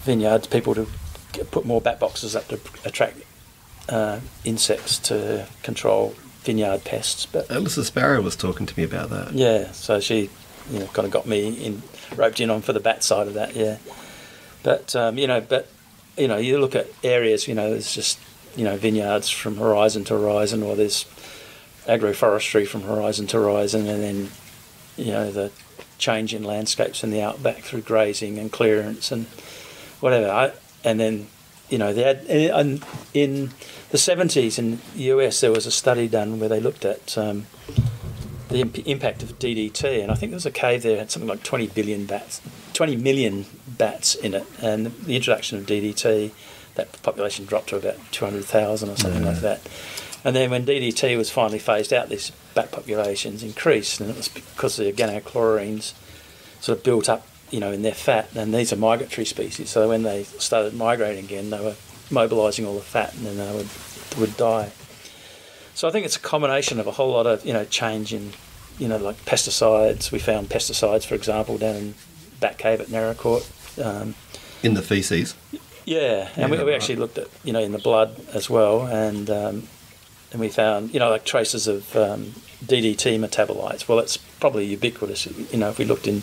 vineyards people to put more bat boxes up to attract uh, insects to control vineyard pests, but Alyssa Sparrow was talking to me about that. yeah, so she, you know, kind of got me in, roped in on for the bat side of that. Yeah, but um, you know, but you know, you look at areas, you know, there's just you know vineyards from horizon to horizon, or there's agroforestry from horizon to horizon, and then you know the change in landscapes in the outback through grazing and clearance and whatever. I, and then you know, they had in, in the 70s in the US there was a study done where they looked at um, the imp- impact of DDT, and I think there was a cave there that had something like 20 billion bats, 20 million bats in it, and the introduction of DDT, that population dropped to about 200,000 or something like that. And then when DDT was finally phased out, these bat populations increased, and it was because the organochlorines sort of built up, you know, in their fat. And these are migratory species, so when they started migrating again, they were mobilising all the fat, and then they would would die. So I think it's a combination of a whole lot of you know change in, you know, like pesticides. We found pesticides, for example, down in Bat Cave at Naracoorte. Um, In the feces. yeah, and we, we right. actually looked at you know in the blood as well, and um, and we found you know like traces of um, DDT metabolites. Well, it's probably ubiquitous. You know, if we looked in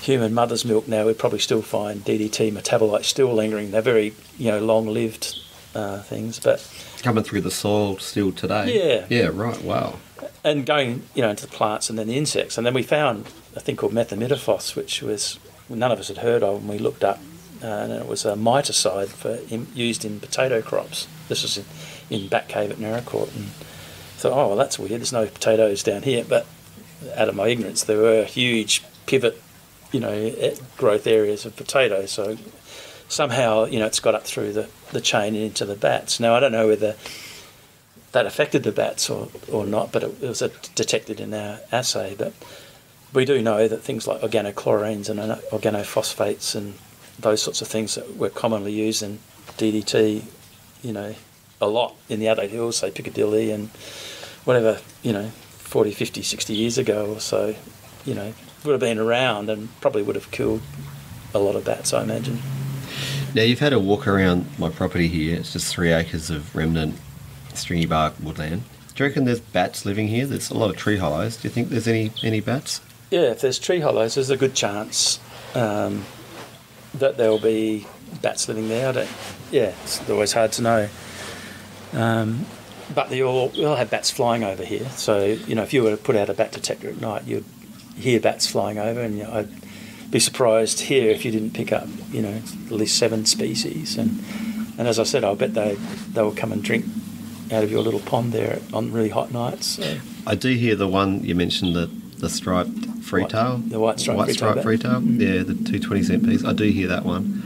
human mother's milk now, we'd probably still find DDT metabolites still lingering. They're very you know long-lived uh, things, but Coming through the soil still today. Yeah. Yeah, right. Wow. and going you know into the plants and then the insects, and then we found a thing called methamidophos, which was none of us had heard of, and we looked up, uh, and it was a miticide for used in potato crops. This was in, in Bat Cave at Naracoorte, and thought, oh well, that's weird. There's no potatoes down here, but out of my ignorance, there were huge pivot, you know, growth areas of potatoes. So somehow you know it's got up through the, the chain and into the bats. Now I don't know whether that affected the bats or, or not, but it, it was detected in our assay. But we do know that things like organochlorines and organophosphates and those sorts of things that were commonly used in DDT, you know, a lot in the Adelaide Hills, say Piccadilly and whatever, you know, 40, 50, 60 years ago or so, you know, would have been around and probably would have killed a lot of bats, I imagine. Now, you've had a walk around my property here. It's just three acres of remnant stringy bark woodland. Do you reckon there's bats living here? There's a lot of tree hollows. Do you think there's any, any bats? Yeah, if there's tree hollows, there's a good chance um, that there'll be bats living there. I don't, yeah, it's always hard to know. Um, but they all, we all have bats flying over here. So, you know, if you were to put out a bat detector at night, you'd hear bats flying over, and you know, I'd be surprised here if you didn't pick up, you know, at least seven species. And, and as I said, I'll bet they, they will come and drink out of your little pond there on really hot nights. So. I do hear the one you mentioned, the, the striped freetail. The white striped white striped freetail. Mm. Yeah, the 220 cent piece. I do hear that one.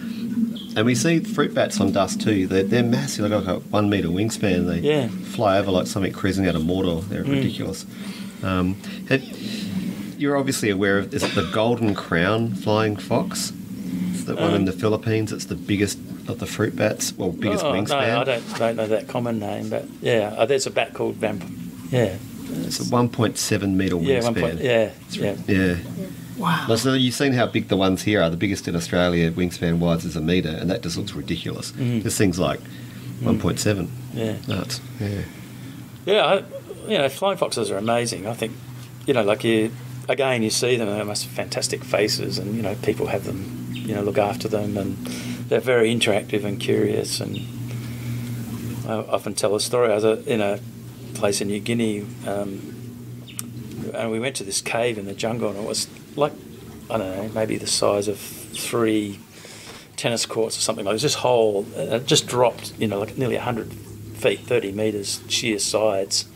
And we see fruit bats on dust too. They're, they're massive. They've got like a one metre wingspan. They yeah. fly over like something cruising out of Mordor. They're mm. ridiculous. Um, have, you're obviously aware of is the golden crown flying fox? It's the um, one in um, the Philippines. It's the biggest of the fruit bats. Well, biggest oh, wingspan. No, I don't, don't know that common name, but yeah, oh, there's a bat called vamp. Yeah, it's a 1.7 metre wingspan. Yeah, point, yeah, yeah, yeah. Wow. So you've seen how big the ones here are. The biggest in Australia, wingspan wise, is a metre, and that just looks ridiculous. Mm. This thing's like mm. 1.7. Yeah. Nuts. Yeah. Yeah, I, you know, flying foxes are amazing. I think, you know, like you, again, you see them, they must have fantastic faces, and, you know, people have them, you know, look after them, and they're very interactive and curious. And I often tell a story. I was in a place in New Guinea, um, and we went to this cave in the jungle, and it was like I don't know, maybe the size of three tennis courts or something like. Was this whole it just dropped, you know, like nearly hundred feet, thirty meters sheer sides,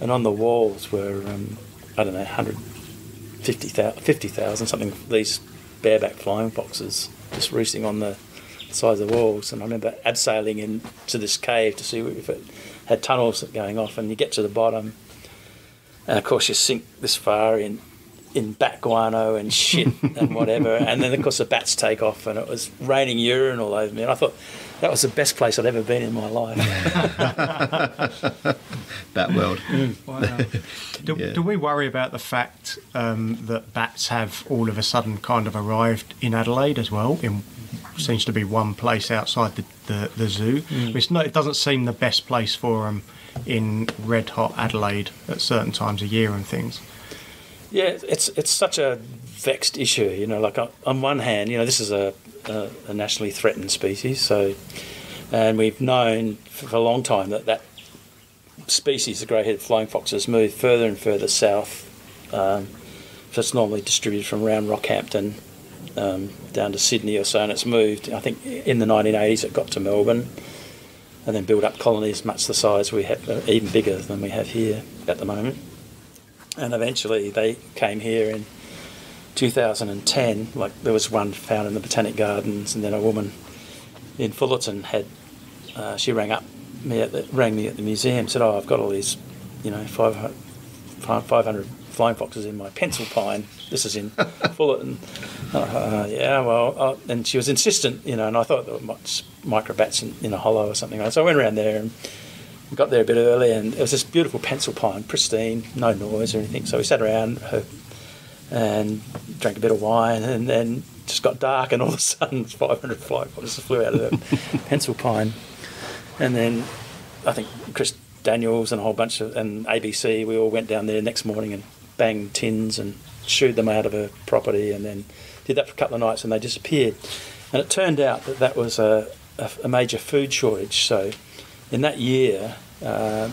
and on the walls were um, I don't know, 150,000, 50,000 something. These bareback flying foxes just roosting on the sides of the walls, and I remember abseiling into this cave to see if it had tunnels going off, and you get to the bottom, and of course you sink this far in in bat guano and shit and whatever. and then, of course, the bats take off and it was raining urine all over me. And I thought that was the best place I'd ever been in my life. bat world. Mm. Wow. Do, yeah. do, we worry about the fact um, that bats have all of a sudden kind of arrived in Adelaide as well? In seems to be one place outside the, the, the zoo. Mm. Not, it doesn't seem the best place for them in red hot Adelaide at certain times of year and things. Yeah, it's it's such a vexed issue. You know, like on one hand, you know, this is a, a, a nationally threatened species, so and we've known for a long time that that species, the grey-headed flying fox, has moved further and further south. Um, so it's normally distributed from around Rockhampton um, down to Sydney or so, and it's moved. I think in the 1980s it got to Melbourne, and then built up colonies much the size we have, uh, even bigger than we have here at the moment and eventually they came here in 2010. Like there was one found in the Botanic Gardens, and then a woman in Fullarton had uh, she rang up me at the, rang me at the museum, said, "Oh, I've got all these, you know, 500, 500 flying foxes in my pencil pine. This is in Fullarton." Uh, yeah, well, uh, and she was insistent, you know, and I thought there were microbats in, in a hollow or something. Like that. so I went around there and we got there a bit early, and it was this beautiful pencil pine, pristine, no noise or anything. So we sat around her and drank a bit of wine, and then just got dark, and all of a sudden, 500 fly just flew out of the pencil pine. And then I think Chris Daniels and a whole bunch of and ABC, we all went down there next morning and banged tins and shooed them out of a property, and then did that for a couple of nights, and they disappeared. And it turned out that that was a, a, a major food shortage. So in that year, uh,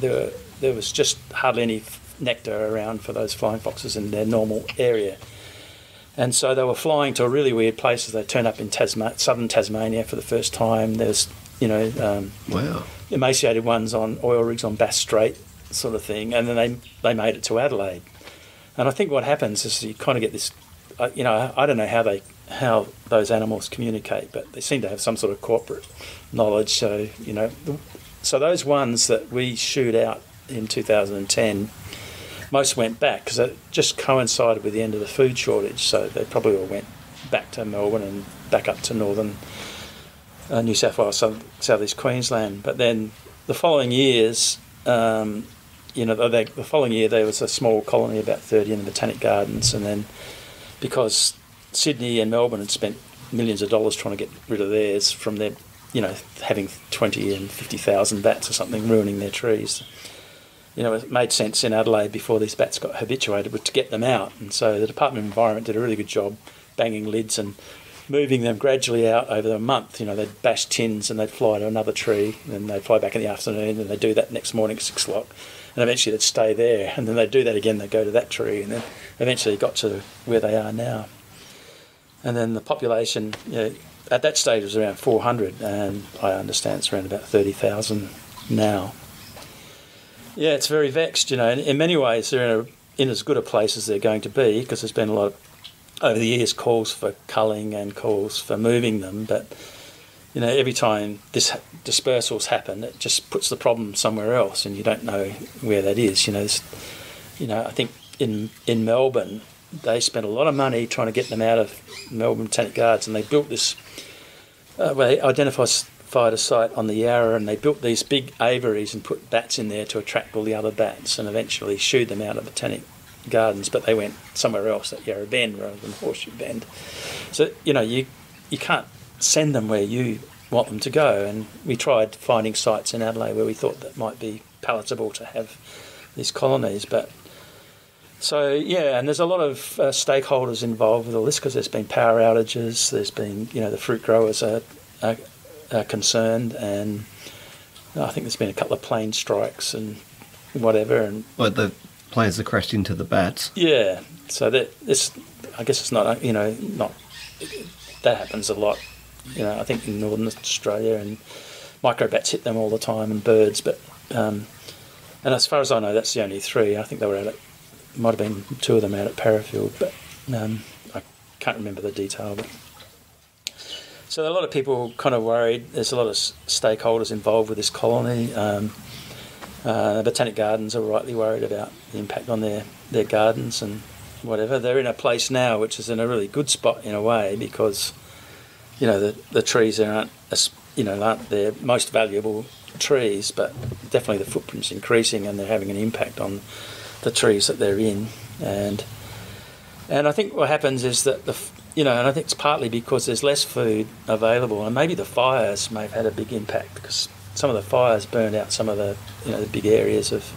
there, there was just hardly any nectar around for those flying foxes in their normal area. And so they were flying to a really weird places. They turned up in Tasma- southern Tasmania for the first time. There's, you know, um, wow. emaciated ones on oil rigs on Bass Strait, sort of thing. And then they, they made it to Adelaide. And I think what happens is you kind of get this, uh, you know, I don't know how they how those animals communicate, but they seem to have some sort of corporate knowledge. So you know, so those ones that we shoot out in 2010, most went back because it just coincided with the end of the food shortage. So they probably all went back to Melbourne and back up to northern uh, New South Wales, south, southeast Queensland. But then the following years, um, you know, the, the following year there was a small colony, about 30 in the Botanic Gardens, and then because Sydney and Melbourne had spent millions of dollars trying to get rid of theirs from their, you know, having 20 and 50,000 bats or something ruining their trees. You know, it made sense in Adelaide before these bats got habituated to get them out. And so the Department of Environment did a really good job banging lids and moving them gradually out over a month. You know, they'd bash tins and they'd fly to another tree and they'd fly back in the afternoon and they'd do that next morning at six o'clock. And eventually they'd stay there and then they'd do that again, they'd go to that tree and then eventually got to where they are now. And then the population, you know, at that stage it was around 400 and I understand it's around about 30,000 now. Yeah, it's very vexed, you know. In, in many ways, they're in, a, in as good a place as they're going to be because there's been a lot of over the years calls for culling and calls for moving them, but you know every time this dispersals happen, it just puts the problem somewhere else, and you don't know where that is. You know, you know I think in in Melbourne they spent a lot of money trying to get them out of Melbourne Botanic Gardens, and they built this. Uh, well, they identified a site on the Yarra, and they built these big aviaries and put bats in there to attract all the other bats, and eventually shooed them out of Botanic Gardens, but they went somewhere else at Yarra Bend rather than Horseshoe Bend. So you know you you can't send them where you want them to go, and we tried finding sites in Adelaide where we thought that might be palatable to have these colonies, but so yeah, and there's a lot of uh, stakeholders involved with all this because there's been power outages, there's been you know the fruit growers are, are, are concerned, and I think there's been a couple of plane strikes and whatever, and well, the planes that crashed into the bats. Yeah, so that this, I guess it's not you know not that happens a lot. You know, I think in northern Australia and microbats hit them all the time and birds, but um, and as far as I know, that's the only three. I think they were out at might have been two of them out at Parafield, but um, I can't remember the detail. But so a lot of people kind of worried. There's a lot of stakeholders involved with this colony. Um, uh, Botanic Gardens are rightly worried about the impact on their, their gardens and whatever. They're in a place now which is in a really good spot in a way because, you know, the, the trees aren't, you know, aren't their most valuable trees, but definitely the footprint's increasing and they're having an impact on the trees that they're in. And and I think what happens is that the you know, and I think it's partly because there's less food available, and maybe the fires may have had a big impact because some of the fires burned out some of the you know the big areas of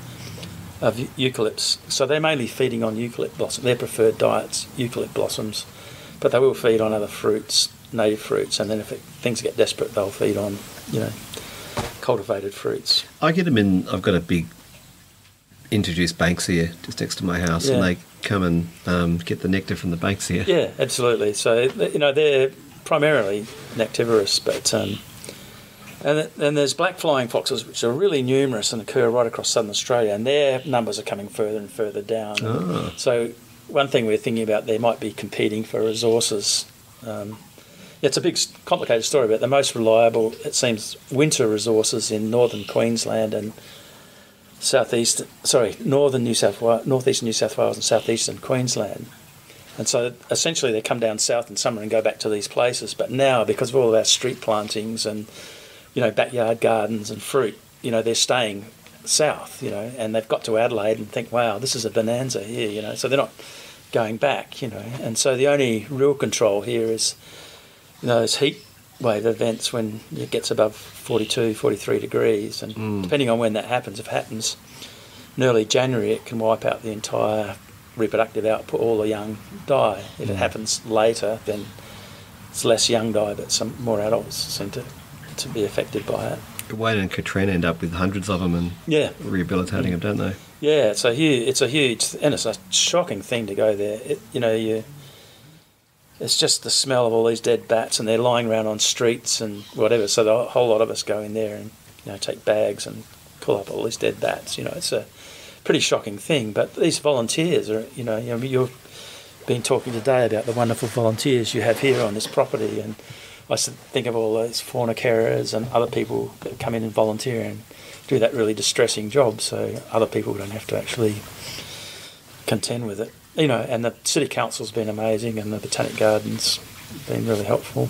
of eucalypts. So they're mainly feeding on eucalypt blossom. Their preferred diets eucalypt blossoms, but they will feed on other fruits, native fruits, and then if it, things get desperate, they'll feed on you know cultivated fruits. I get them in. I've got a big introduced banksia just next to my house, yeah. and they come and um, get the nectar from the banksia. Yeah, absolutely. So you know they're primarily nectivorous, but um, and then there's black flying foxes, which are really numerous and occur right across southern Australia, and their numbers are coming further and further down. Oh. So, one thing we're thinking about, they might be competing for resources. Um, it's a big, complicated story, but the most reliable, it seems, winter resources in northern Queensland and southeast, sorry, northern New South Wales, northeastern New South Wales and southeastern Queensland. And so essentially they come down south in summer and go back to these places. But now, because of all of our street plantings and you know, backyard gardens and fruit, you know, they're staying south, you know, and they've got to Adelaide and think, wow, this is a bonanza here, you know, so they're not going back, you know, and so the only real control here is, you know, those heat wave events when it gets above 42, 43 degrees, and mm. depending on when that happens, if it happens in early January, it can wipe out the entire reproductive output, all the young die. If it happens later, then it's less young die, but some more adults seem to to be affected by it. Wayne and Katrina end up with hundreds of them and yeah. rehabilitating them, don't they? Yeah, it's a huge, it's a huge, and it's a shocking thing to go there. It, you know, you, it's just the smell of all these dead bats, and they're lying around on streets and whatever. So the whole lot of us go in there and you know take bags and pull up all these dead bats. You know, it's a pretty shocking thing. But these volunteers are, you know, you know you're been talking today about the wonderful volunteers you have here on this property, and I think of all those fauna carers and other people that come in and volunteer and do that really distressing job, so other people don't have to actually contend with it. You know, and the city council's been amazing, and the botanic gardens been really helpful.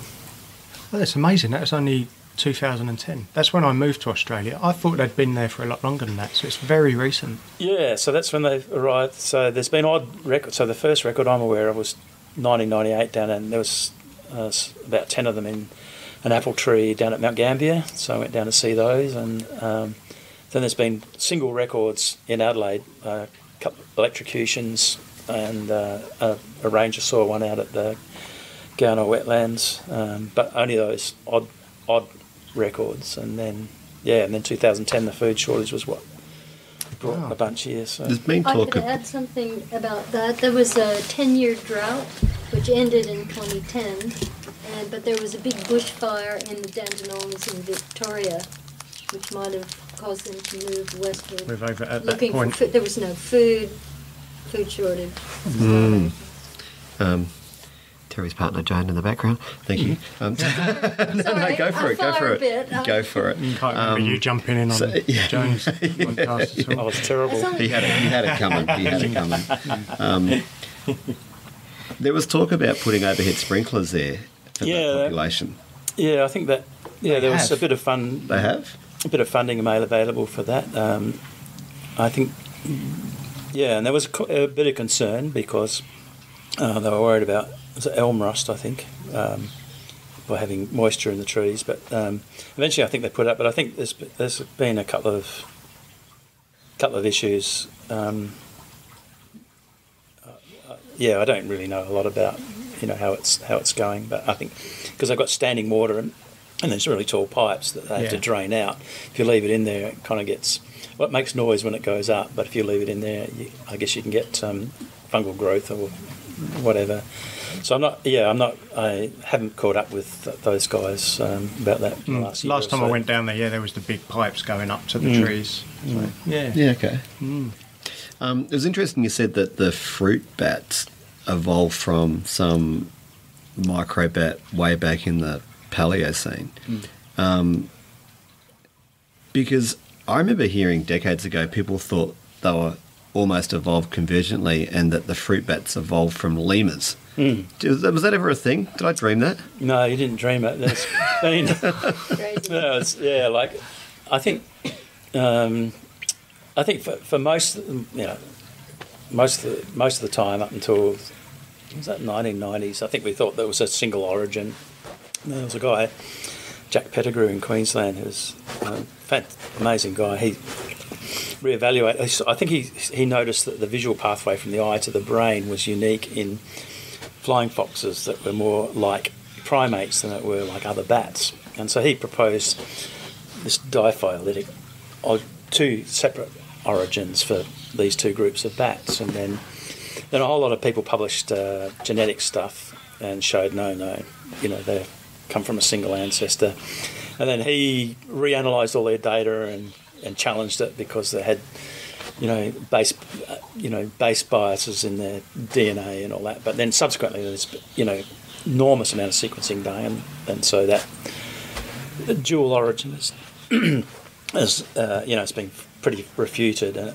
Well, it's amazing. That was only 2010. That's when I moved to Australia. I thought they'd been there for a lot longer than that, so it's very recent. Yeah, so that's when they arrived. So there's been odd records. So the first record I'm aware of was 1998 down, and there was uh, about 10 of them in an apple tree down at Mount Gambier. So I went down to see those, and um, then there's been single records in Adelaide, uh, couple electrocutions, and uh, a, a ranger saw one out at the Gowna wetlands, um, but only those odd odd records. And then yeah, and then 2010 the food shortage was what brought Wow. a bunch here. So. There's been I could of add something about that. There was a 10 year drought which ended in 2010, and, but there was a big bushfire in the Dandenongs in Victoria, which might have caused them to move westward. Move over at that point. for food. There was no food, food shortage. Mm. um, Terry's partner Joan in the background. Thank you. Um, no, no, go for I it. Go for it. bit. Go for it. Can't remember Um, you jumping in on so- yeah. Jones' podcast at I all. was terrible. He had it. He had it coming. He had it coming. Um, there was talk about putting overhead sprinklers there for Yeah, the that- population. Yeah, I think that yeah, They there was a bit of fun, They have. a bit of funding made available for that. Um, I think yeah, and there was a, a bit of concern because uh, they were worried about elm rust, I think, um, by having moisture in the trees. But um, eventually, I think they put it up. But I think there's there's been a couple of couple of issues. Um, uh, yeah, I don't really know a lot about you know how it's how it's going, but I think because they've got standing water and, and there's really tall pipes that they have to drain out. If you leave it in there, it kind of gets well, it makes noise when it goes up, but if you leave it in there, you, I guess you can get um, fungal growth or whatever. So I'm not, yeah, I'm not, I haven't caught up with th- those guys um, about that in the last Mm. year. Last time so. I went down there, yeah, there was the big pipes going up to the Mm. trees. So, yeah. Yeah. Okay. Um, it was interesting. You said that the fruit bats evolved from some microbat way back in the Paleocene. Um, because I remember hearing decades ago people thought they were almost evolved convergently and that the fruit bats evolved from lemurs. Mm. Was that- ever a thing? Did I dream that? No, you didn't dream it. There's been, Crazy. no, it's, yeah, like I think, um, I think for, for most, you know, most of the, most of the time up until was that 1990s, I think we thought there was a single origin. There was a guy, Jack Pettigrew in Queensland, who's fat, amazing guy. He reevaluated. I think he he noticed that the visual pathway from the eye to the brain was unique in flying foxes that were more like primates than it were like other bats. And so he proposed this diphyletic, or two separate origins for these two groups of bats. And then, then a whole lot of people published uh, genetic stuff and showed no, no, you know, they come from a single ancestor. And then he reanalyzed all their data and, and challenged it because they had you know, base, you know, base biases in their DNA and all that. But then subsequently, there's you know, enormous amount of sequencing done, and, and so that dual origin is, is uh, you know, it's been pretty refuted. And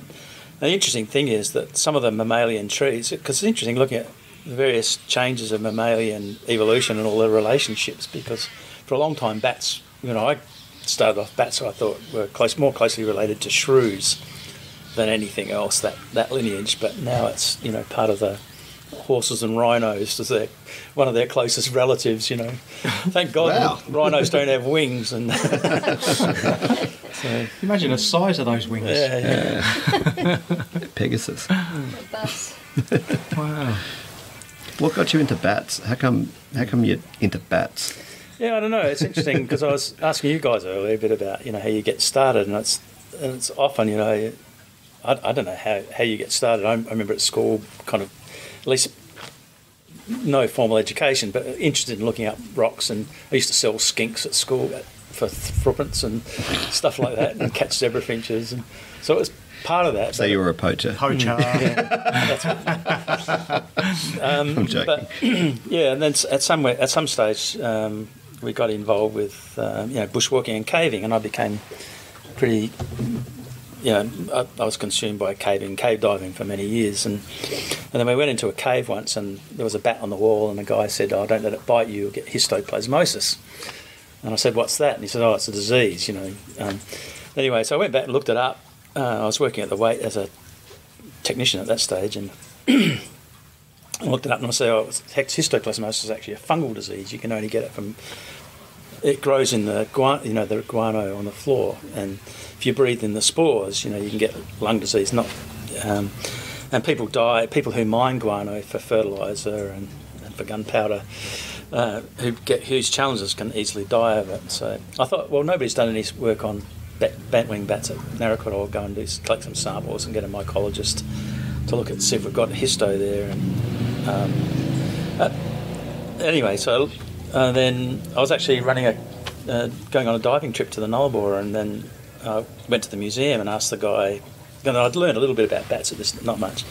the interesting thing is that some of the mammalian trees, because it's interesting looking at the various changes of mammalian evolution and all their relationships, because for a long time, bats, you know, I started off bats I thought were close, more closely related to shrews than anything else that that lineage. But now it's you know part of the horses and rhinos as their one of their closest relatives. You know, thank God Wow. rhinos don't have wings. And so, Imagine the size of those wings. yeah, yeah. Pegasus. Wow. What got you into bats? How come? How come you're into bats? Yeah, I don't know. It's interesting because I was asking you guys earlier a bit about you know how you get started, and it's and it's often you know I, I don't know how, how you get started. I, I remember at school, kind of at least no formal education, but interested in looking up rocks, and I used to sell skinks at school for threepence and stuff like that, and catch zebra finches, and so it was part of that. So you were a poacher. Poacher. I'm joking. But yeah, and then at some at some stage um, we got involved with um, you know bushwalking and caving, and I became pretty. You know, I, I was consumed by caving, cave diving for many years, and and then we went into a cave once, and there was a bat on the wall, and the guy said, "Oh, don't let it bite you; you'll get histoplasmosis." And I said, "What's that?" And he said, "Oh, it's a disease." You know. Um, anyway, so I went back and looked it up. Uh, I was working at the Waite as a technician at that stage, and I looked it up and I said, oh, hex- histoplasmosis is actually a fungal disease. You can only get it from it grows in the guano, you know, the guano on the floor, and if you breathe in the spores, you know, you can get lung disease. Not, um, and people die. People who mine guano for fertilizer and, and for gunpowder, uh, who get huge challenges, can easily die of it. So I thought, well, nobody's done any work on bat, bentwing bats at Naracoorte. I'll go and do collect some samples and get a mycologist to look at see if we've got histo there. And um, uh, anyway, so uh, then I was actually running a uh, going on a diving trip to the Nullarbor, and then I went to the museum and asked the guy. And I'd learned a little bit about bats at this, not much.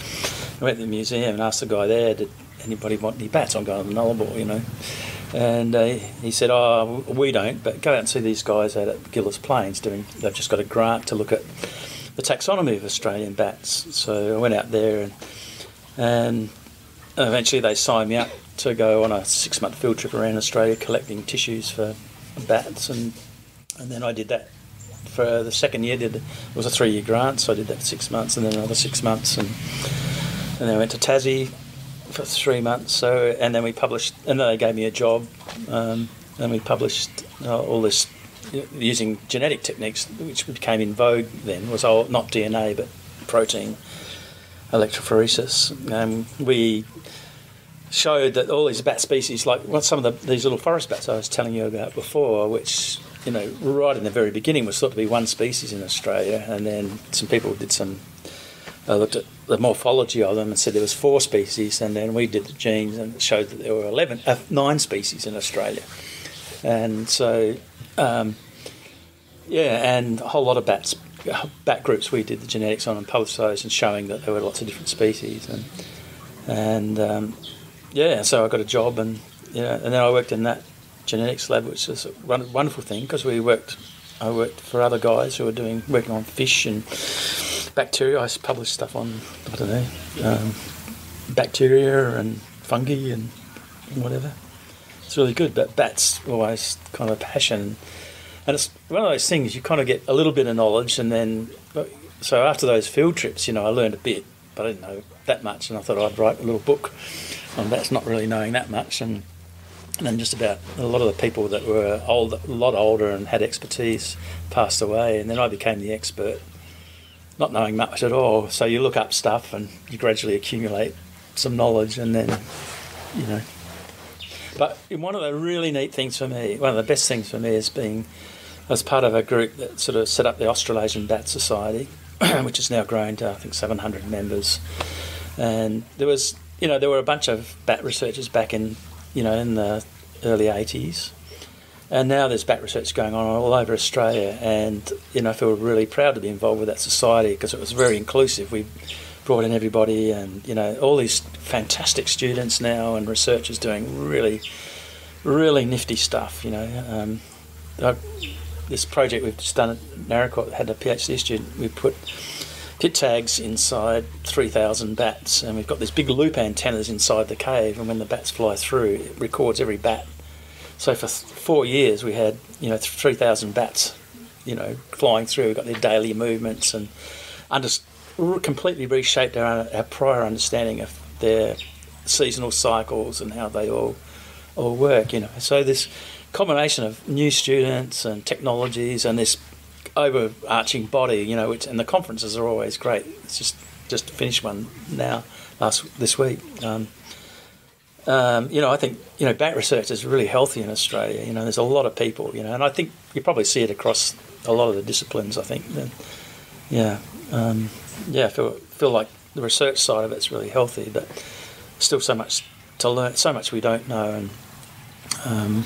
I went to the museum and asked the guy there, "Did anybody want any bats?" I'm going to the Nullarbor, you know. And uh, he said, "Oh, we don't, but go out and see these guys out at Gilles Plains doing. They've just got a grant to look at the taxonomy of Australian bats." So I went out there and and eventually they signed me up to go on a six month field trip around Australia collecting tissues for bats and and then I did that for the second year did it was a three year grant so I did that for six months and then another six months and and then I went to Tassie for three months so and then we published and then they gave me a job um, and we published uh, all this using genetic techniques which became in vogue then was all not DNA but protein electrophoresis. Um, we showed that all these bat species, like what some of the, these little forest bats I was telling you about before, which you know right in the very beginning was thought to be one species in Australia, and then some people did some uh, looked at the morphology of them and said there was four species, and then we did the genes and it showed that there were 11, uh, nine species in Australia, and so. Um, yeah, and a whole lot of bats, bat groups we did the genetics on and published and showing that there were lots of different species and and um, yeah, so I got a job and yeah, and then I worked in that genetics lab, which was a wonderful thing because we worked. I worked for other guys who were doing working on fish and bacteria. I published stuff on I don't know um, bacteria and fungi and whatever. It's really good, but bats always kind of a passion. And it's one of those things you kind of get a little bit of knowledge, and then so after those field trips, you know, I learned a bit, but I didn't know that much, and I thought I'd write a little book on that's not really knowing that much, and and then just about a lot of the people that were old, a lot older and had expertise passed away, and then I became the expert, not knowing much at all. So you look up stuff, and you gradually accumulate some knowledge, and then you know. But one of the really neat things for me, one of the best things for me, is being as part of a group that sort of set up the Australasian Bat Society, which has now grown to I think 700 members. And there was, you know, there were a bunch of bat researchers back in, you know, in the early 80s. And now there's bat research going on all over Australia, and you know, I feel really proud to be involved with that society because it was very inclusive. We brought in everybody, and you know, all these fantastic students now and researchers doing really, really nifty stuff. You know, um, I, this project we've just done at Naracoorte had a PhD student. We put pit tags inside 3,000 bats, and we've got these big loop antennas inside the cave. And when the bats fly through, it records every bat. So for four years, we had you know 3,000 bats, you know, flying through. We got their daily movements and under, completely reshaped our, our prior understanding of their seasonal cycles and how they all all work. You know, so this combination of new students and technologies and this overarching body, you know, which, and the conferences are always great. It's just just finished one now last this week. Um, um, you know, I think you know bat research is really healthy in Australia. You know, there's a lot of people. You know, and I think you probably see it across a lot of the disciplines. I think, and, yeah, um, yeah. I feel feel like the research side of it's really healthy, but still so much to learn, so much we don't know, and um,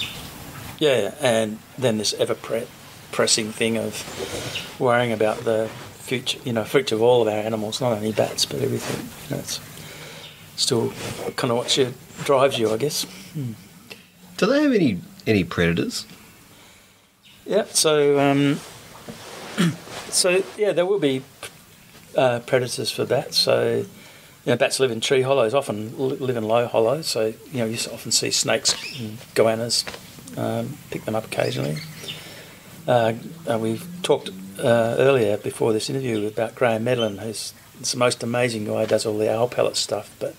yeah, and then this ever pre- pressing thing of worrying about the future, you know, future of all of our animals, not only bats but everything. You know, still kind of what you, drives you, I guess. Do they have any any predators? Yeah. So, um, so yeah, there will be uh, predators for bats. So, you know, bats live in tree hollows, often live in low hollows. So, you know, you often see snakes and goannas um, pick them up occasionally. Uh, uh, we've talked uh, earlier before this interview about Graham Medlin, who's it's the most amazing guy. Does all the owl pellet stuff, but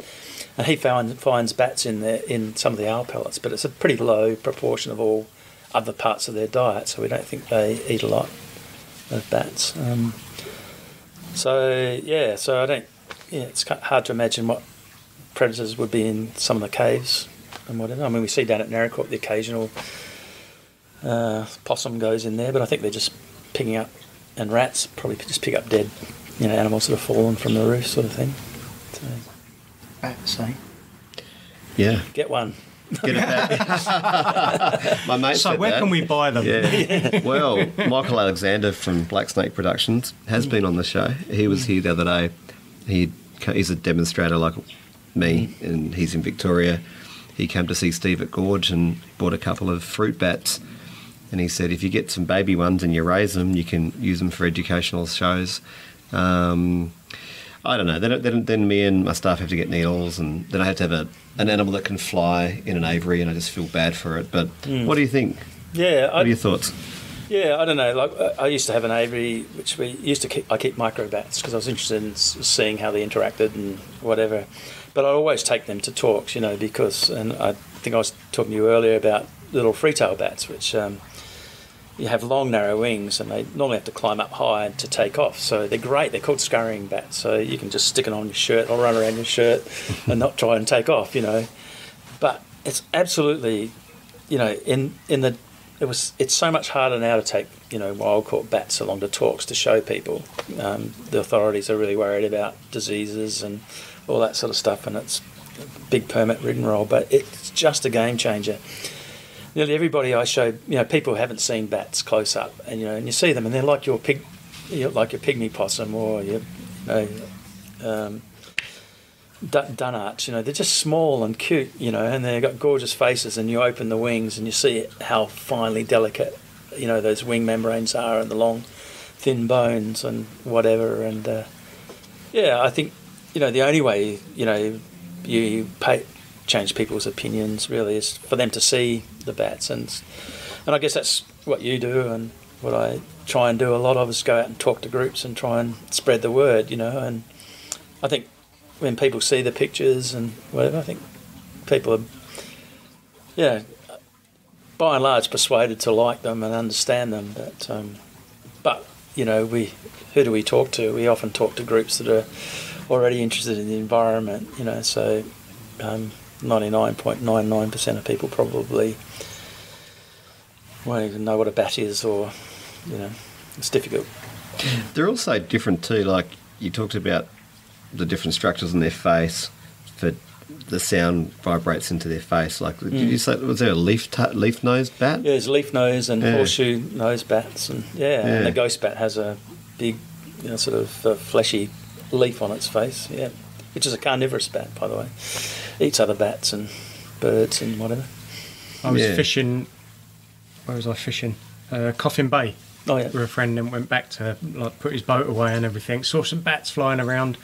and he found, finds bats in there in some of the owl pellets, but it's a pretty low proportion of all other parts of their diet. So we don't think they eat a lot of bats. Um, so yeah, so I don't. Yeah, it's hard to imagine what predators would be in some of the caves and whatever. I mean, we see down at Naracoorte the occasional uh, possum goes in there, but I think they're just picking up, and rats probably just pick up dead, you know, animals that have fallen from the roof, sort of thing. So Bats, eh? Yeah, get one. get it back. My mate So said where that. can we buy them? Yeah. well, Michael Alexander from Black Snake Productions has been on the show. He was here the other day. He he's a demonstrator like me, and he's in Victoria. He came to see Steve at Gorge and bought a couple of fruit bats. And he said, if you get some baby ones and you raise them, you can use them for educational shows. Um, I don't know. Then, then, then me and my staff have to get needles, and then I have to have a, an animal that can fly in an aviary, and I just feel bad for it. But what do you think? Yeah, What are your thoughts? yeah, I don't know. Like uh, I used to have an aviary, which we used to keep. I keep microbats because I was interested in seeing how they interacted and whatever. But I always take them to talks, you know, because and I think I was talking to you earlier about little free-tail bats, which um, you have long, narrow wings, and they normally have to climb up high to take off. So they're great. They're called scurrying bats. So you can just stick it on your shirt or run around your shirt and not try and take off, you know. But it's absolutely, you know, in in the it was it's so much harder now to take you know wild caught bats along to talks to show people. Um, the authorities are really worried about diseases and all that sort of stuff, and it's a big permit rigmarole. But it's just a game changer. Nearly everybody I show, you know, people haven't seen bats close up, and you know, and you see them, and they're like your pig, you know, like your pygmy possum or your, you know, um, you know, they're just small and cute, you know, and they've got gorgeous faces. And you open the wings and you see how finely delicate, you know, those wing membranes are and the long, thin bones and whatever. And uh, yeah, I think, you know, the only way, you know, you pay, change people's opinions really is for them to see the bats. And, and I guess that's what you do and what I try and do a lot of is go out and talk to groups and try and spread the word, you know, and I think when people see the pictures and whatever, I think people are, yeah, by and large persuaded to like them and understand them. But, um, but you know, we who do we talk to? We often talk to groups that are already interested in the environment. You know, so um, ninety-nine point nine nine percent of people probably won't even know what a bat is, or you know, it's difficult. They're also different too. Like you talked about the different structures in their face for the sound vibrates into their face. Like did you say was there a leaf t- leaf nosed bat? Yeah, there's leaf nose and Yeah. horseshoe nose bats, and yeah, and the ghost bat has a big, you know, sort of uh, fleshy leaf on its face. Yeah, which is a carnivorous bat, by the way. Eats other bats and birds and whatever. I was Yeah. fishing. Where was I fishing? Uh, Coffin Bay. Oh yeah, with a friend and went back to like put his boat away and everything. Saw some bats flying around,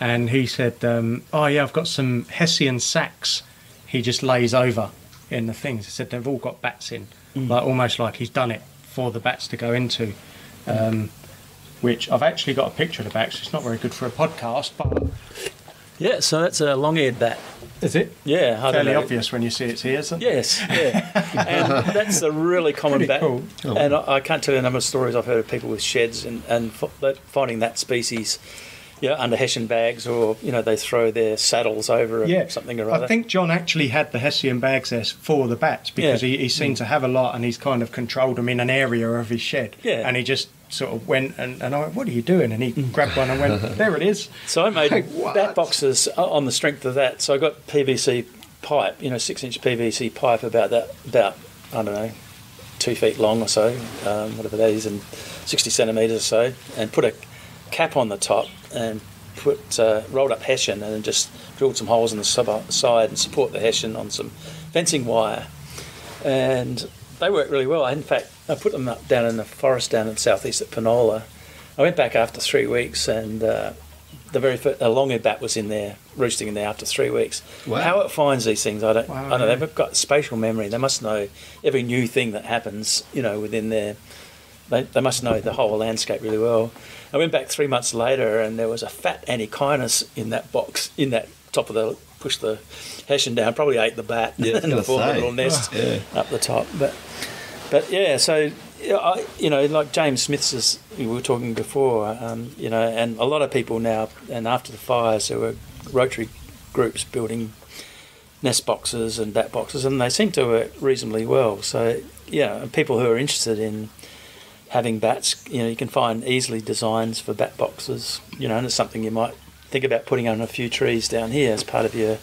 and he said, um, "Oh yeah, I've got some Hessian sacks." He just lays over in the things. He said they've all got bats in, like almost like he's done it for the bats to go into. Um, which I've actually got a picture of the bats. It's not very good for a podcast, but yeah. So that's a long-eared bat. is it? Yeah, I Fairly obvious when you see its ears. isn't it? Yes, yeah, and that's a really common Pretty bat. cool. And I, I can't tell you the number of stories I've heard of people with sheds and and f- that- finding that species, you know, under hessian bags, or you know, they throw their saddles over yeah. something or other. I think John actually had the Hessian bags there for the bats because Yeah. he, he seemed mm. to have a lot and he's kind of controlled them in an area of his shed. Yeah. And he just sort of went and, and I went, What are you doing? And he grabbed one and went, There it is. So I made What? bat boxes on the strength of that. So I got PVC pipe, you know, six inch PVC pipe about that, about I don't know, two feet long or so, um, whatever that is, and sixty centimeters or so, and put a cap on the top and put uh, rolled up hessian and then just drilled some holes in the sub- side and support the hessian on some fencing wire. And they worked really well. In fact, I put them up down in the forest down in southeast at Penola. I went back after three weeks and uh, the very first, a long-eared bat was in there, roosting in there after three weeks. Wow. How it finds these things, I don't, Wow, I don't know. They've got spatial memory. They must know every new thing that happens, you know, within their. They, they must know the whole landscape really well. I went back three months later, and there was a fat antechinus in that box, in that top of the push the hessian down. Probably ate the bat Yeah, and formed a little nest Yeah. up the top. But but yeah, so I, you know, like James Smith's, is, we were talking before, um, you know, and a lot of people now, and after the fires, there were Rotary groups building nest boxes and bat boxes, and they seem to work reasonably well. So yeah, people who are interested in having bats, you know, you can find easily designs for bat boxes, you know, and it's something you might think about putting on a few trees down here as part of your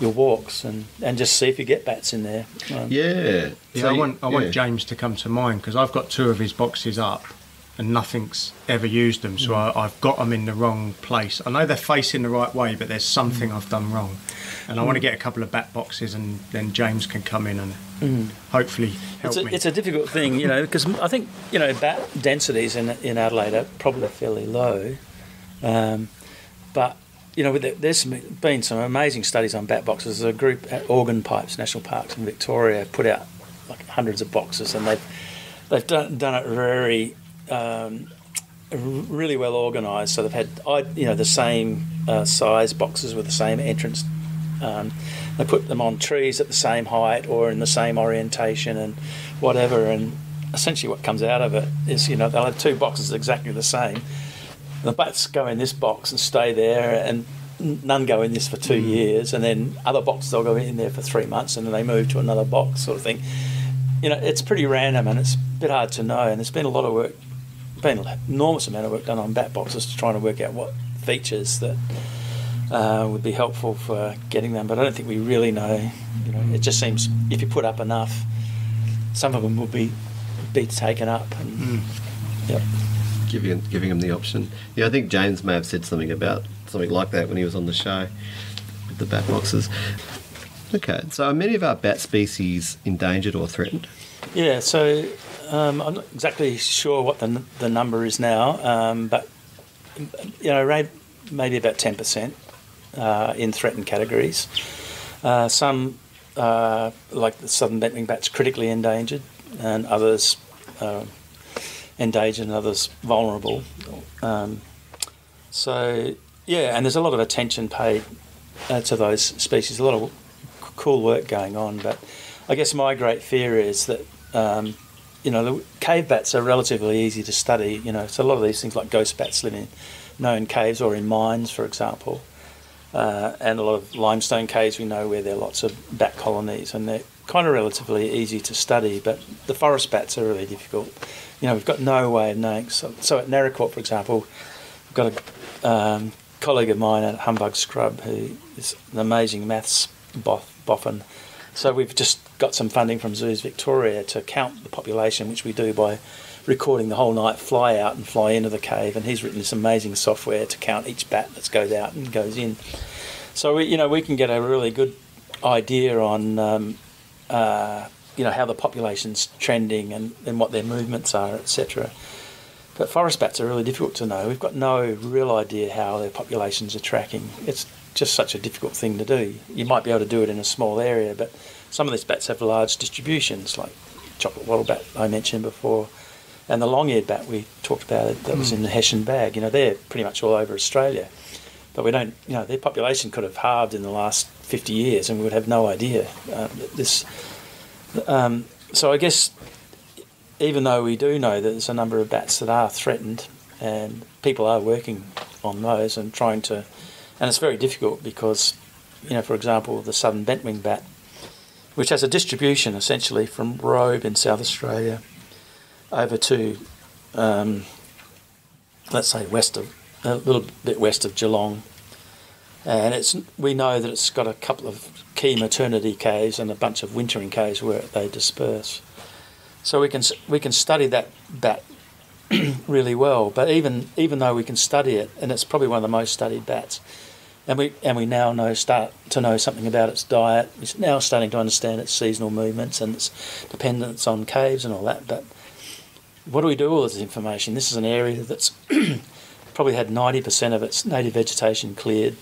your walks, and, and just see if you get bats in there. Um, Yeah. Yeah, So I want I want yeah. James to come to mine because I've got two of his boxes up, and nothing's ever used them. So I, I've got them in the wrong place. I know they're facing the right way, but there's something I've done wrong, and I want to get a couple of bat boxes, and then James can come in and hopefully help It's a, me. it's a difficult thing, you know, because I think you know bat densities in in Adelaide are probably fairly low, um, but you know there's been some amazing studies on bat boxes. There's a group at Organ Pipes National Parks in Victoria put out like hundreds of boxes, and they've they've done done it very. Um, really well organised, so they've had you know the same uh, size boxes with the same entrance um, they put them on trees at the same height or in the same orientation and whatever. And essentially, what comes out of it is, you know, they'll have two boxes exactly the same. The bats go in this box and stay there, and none go in this for two years. And then other boxes they'll go in there for three months, and then they move to another box, sort of thing. You know, it's pretty random, and it's a bit hard to know. And there's been a lot of work, been an enormous amount of work done on bat boxes to try to work out what features that uh, would be helpful for getting them. But I don't think we really know. You know, it just seems if you put up enough, some of them will be be taken up. And, Yep. Giving giving him the option. Yeah, I think James may have said something about something like that when he was on the show with the bat boxes. Okay, so are many of our bat species endangered or threatened? Yeah. So um, I'm not exactly sure what the the number is now, um, but you know, maybe about ten percent uh, in threatened categories. Uh, some, uh, like the southern bentwing bats, critically endangered, and others and others vulnerable. Um, so yeah, and there's a lot of attention paid uh, to those species. A lot of cool work going on, but I guess my great fear is that um, you know the cave bats are relatively easy to study. You know, so a lot of these things like ghost bats live in known caves or in mines, for example. Uh, and a lot of limestone caves we know where there are lots of bat colonies and they're kind of relatively easy to study but the forest bats are really difficult you know we've got no way of knowing. So, so at Naracoorte for example I've got a um, colleague of mine at Humbug Scrub who is an amazing maths boff, boffin. So we've just got some funding from Zoos Victoria to count the population which we do by recording the whole night, fly out and fly into the cave, and he's written this amazing software to count each bat that goes out and goes in. So we, you know, we can get a really good idea on, um, uh, you know, how the population's trending and, and what their movements are, etc. But forest bats are really difficult to know. We've got no real idea how their populations are tracking. It's just such a difficult thing to do. You might be able to do it in a small area, but some of these bats have large distributions, like chocolate wattle bat I mentioned before, and the long-eared bat we talked about that was in the Hessian bag. You know, they're pretty much all over Australia, but we don't. You know, their population could have halved in the last 50 years, and we would have no idea. Um, this. Um, so I guess even though we do know that there's a number of bats that are threatened, and people are working on those and trying to, and it's very difficult because, you know, for example, the southern bentwing bat, which has a distribution essentially from Robe in South Australia over to, um, let's say, west of a little bit west of Geelong, and it's we know that it's got a couple of key maternity caves and a bunch of wintering caves where they disperse. So we can we can study that bat really well. But even even though we can study it, and it's probably one of the most studied bats, and we and we now know start to know something about its diet. We're now starting to understand its seasonal movements and its dependence on caves and all that. But what do we do with all this information? This is an area that's probably had ninety percent of its native vegetation cleared.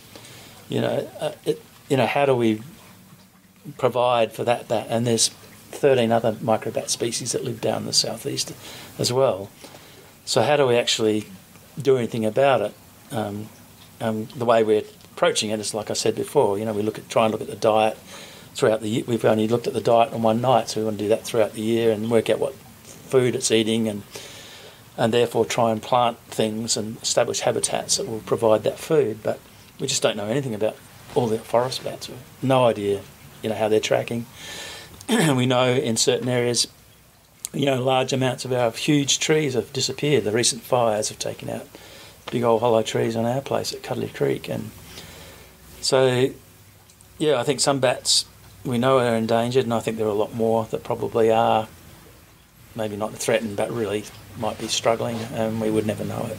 You know, uh, it, you know, how do we provide for that bat? And there's 13 other microbat species that live down the southeast as well. So how do we actually do anything about it? Um, um, the way we're approaching it is, like I said before, you know, we look at try and look at the diet throughout the year. We've only looked at the diet on one night, so we want to do that throughout the year and work out what food it's eating and and therefore try and plant things and establish habitats that will provide that food. But we just don't know anything about all the forest bats. We've no idea, you know, how they're tracking. we know in certain areas, you know, large amounts of our huge trees have disappeared. The recent fires have taken out big old hollow trees on our place at Cudlee Creek, and so yeah, I think some bats we know are endangered, and I think there are a lot more that probably are maybe not threatened, but really might be struggling, and we would never know it.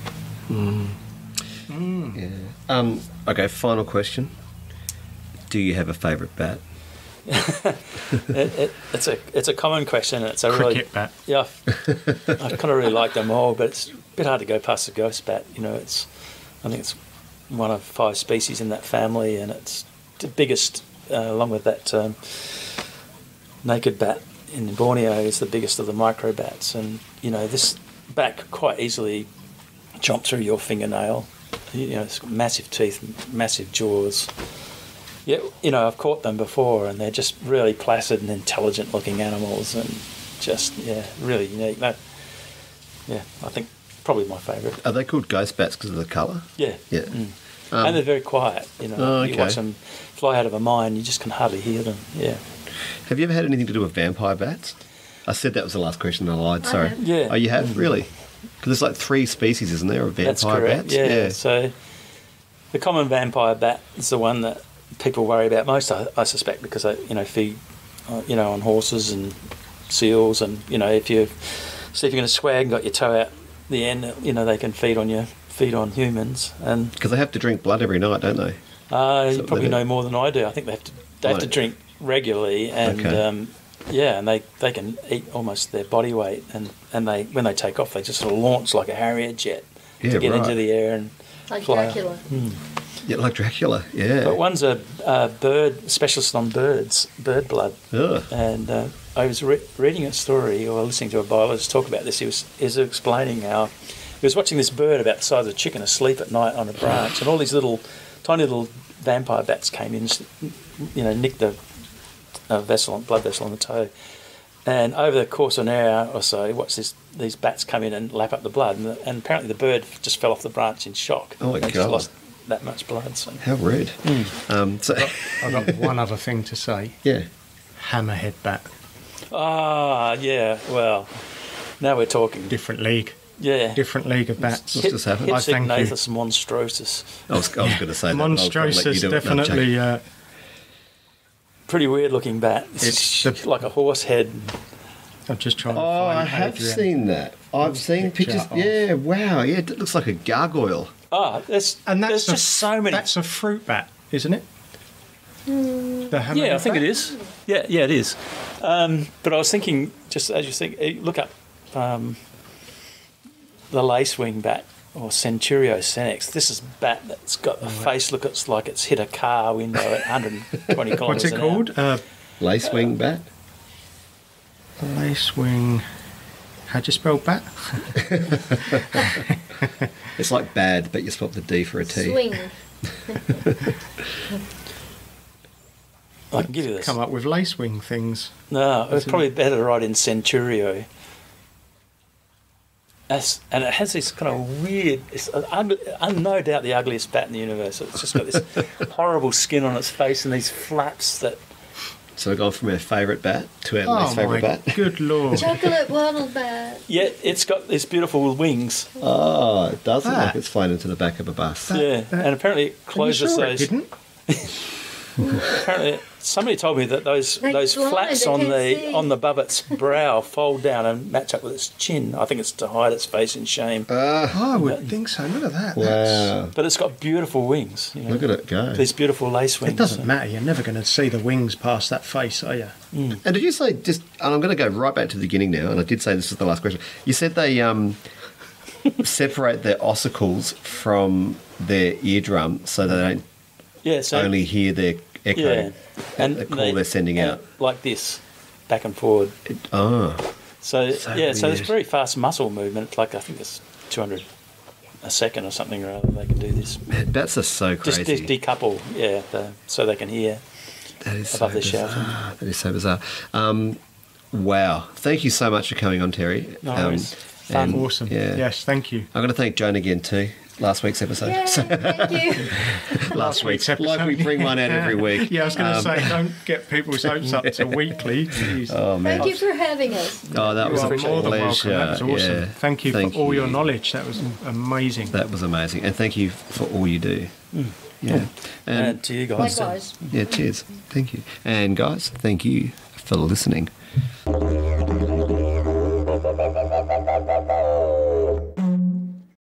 Yeah. Um, okay, final question. Do you have a favourite bat? it, it, it's a it's a common question. It's a really bat. yeah. I kind of really like them all, but it's a bit hard to go past the ghost bat. You know, it's I think it's one of five species in that family, and it's the biggest, uh, along with that um, naked bat in Borneo, is the biggest of the microbats. And you know, this bat could quite easily jump through your fingernail. You know, it's got massive teeth, massive jaws. Yeah, you know, I've caught them before, and they're just really placid and intelligent-looking animals, and just yeah, really unique. No, yeah, I think probably my favourite. Are they called ghost bats because of the colour? Yeah, Yeah. Mm. Um, and they're very quiet. You know, Oh, you watch them fly out of a mine, you just can hardly hear them. Yeah, Have you ever had anything to do with vampire bats? I said that was the last question. I lied. Sorry. have. Yeah. Oh, you have really? Because there's like three species, isn't there, of vampire bats? Yeah. so the common vampire bat is the one that people worry about most. I, I suspect because they, you know, feed, uh, you know, on horses and seals, and you know, if you see if you're going to swag and got your toe out the end, you know, they can feed on you, feed on humans, and Because they have to drink blood every night, don't they? Uh, you probably know more than I do. I think they have to they have to drink regularly, and Okay. um, yeah, and they, they can eat almost their body weight, and, and they when they take off, they just sort of launch like a Harrier jet Yeah, to get into the air and Like fly. Dracula. Yeah, like Dracula. Yeah. But one's a, a bird specialist on birds, bird blood, Ugh. and uh, I was re- reading a story or listening to a biologist talk about this. He was, he was explaining how he was watching this bird about the size of a chicken asleep at night on a branch, and all these little, tiny little vampire bats came in, s- you know, nicked the uh, vessel, blood vessel on the toe. And over the course of an hour or so, he watched this, these bats come in and lap up the blood, and, the, and apparently the bird just fell off the branch in shock. Oh my They just God. lost that much blood. So. How rude. Um, so, I've got one other thing to say. yeah. Hammerhead bat, Ah, yeah. Well, now we're talking. different league, Yeah. different league of bats. What's just happened? I thank you. Hypsignathus monstrosus. I was, I was going to say that. but I was gonna let you Monstrosus do. No, definitely. Uh, Pretty weird looking bat. It's, It's the- like a horse head. I'm just trying to Oh, find I have Adrian. seen that. I've seen picture pictures. of- Yeah, wow. Yeah, it looks like a gargoyle. Ah, there's, And that's there's a, just so many. That's a fruit bat, isn't it? The yeah, I think bat? it is. Yeah, yeah, it is. Um, but I was thinking, just as you think, eh, look up um, the lacewing bat or Centurio senex. This is bat that's got a face look it's like it's hit a car window at 120 kilometres What's it an called? Uh, Lacewing bat. lacewing. How'd you spell bat? It's like bad, but you swap the D for a T. Swing. I can give you this. Come up with lacewing things. No, it's probably better to write in Centurio. That's, and it has this kind of weird, it's an ugly, un, no doubt the ugliest bat in the universe. It's just got this horrible skin on its face and these flaps that. So we've gone from our favourite bat to our Oh least favourite bat. good lord! Chocolate wattle bat. Yeah, it's got these beautiful wings. Oh, it does look like ah. it's flown into the back of a bus. yeah, that- and apparently it Are you closes sure it didn't? Apparently, somebody told me that those They those flaps on the see. on the bubbit's brow fold down and match up with its chin. I think it's to hide its face in shame. Oh, I would think so. Look at that. Wow. But it's got beautiful wings. You know, Look at it go. These beautiful lace wings. It doesn't matter. You're never going to see the wings past that face, are you? And did you say just? And I'm going to go right back to the beginning now. And I did say this is the last question. You said they um, separate their ossicles from their eardrum so they don't Yeah, so only hear their echo. yeah, and the call they're sending and out. like this, back and forward. Oh, So, So yeah, so it's very fast muscle movement. It's like I think it's 200 a second or something or other. They can do this. man, bats are so Just crazy. de- decouple, yeah, the, so they can hear. that is above so the shouting. That is so bizarre. Um, wow. Thank you so much for coming on, Terry. No Um, worries. And, Awesome. Yeah. Yes, thank you. I'm going to thank Joan again too. Last week's episode. Yay, thank you. Last week's episode. Like we bring one out every week. Yeah, I was going to Um, say, don't get people's hopes up to weekly. Jeez. Oh man. Thank you for having us. Oh, that You was a more than pleasure. welcome. That was awesome. Yeah. Thank you Thank for all your knowledge. That was amazing. That was amazing, and thank you for all you do. Yeah, And and to you guys. Likewise. yeah, cheers. Thank you, and guys, thank you for listening.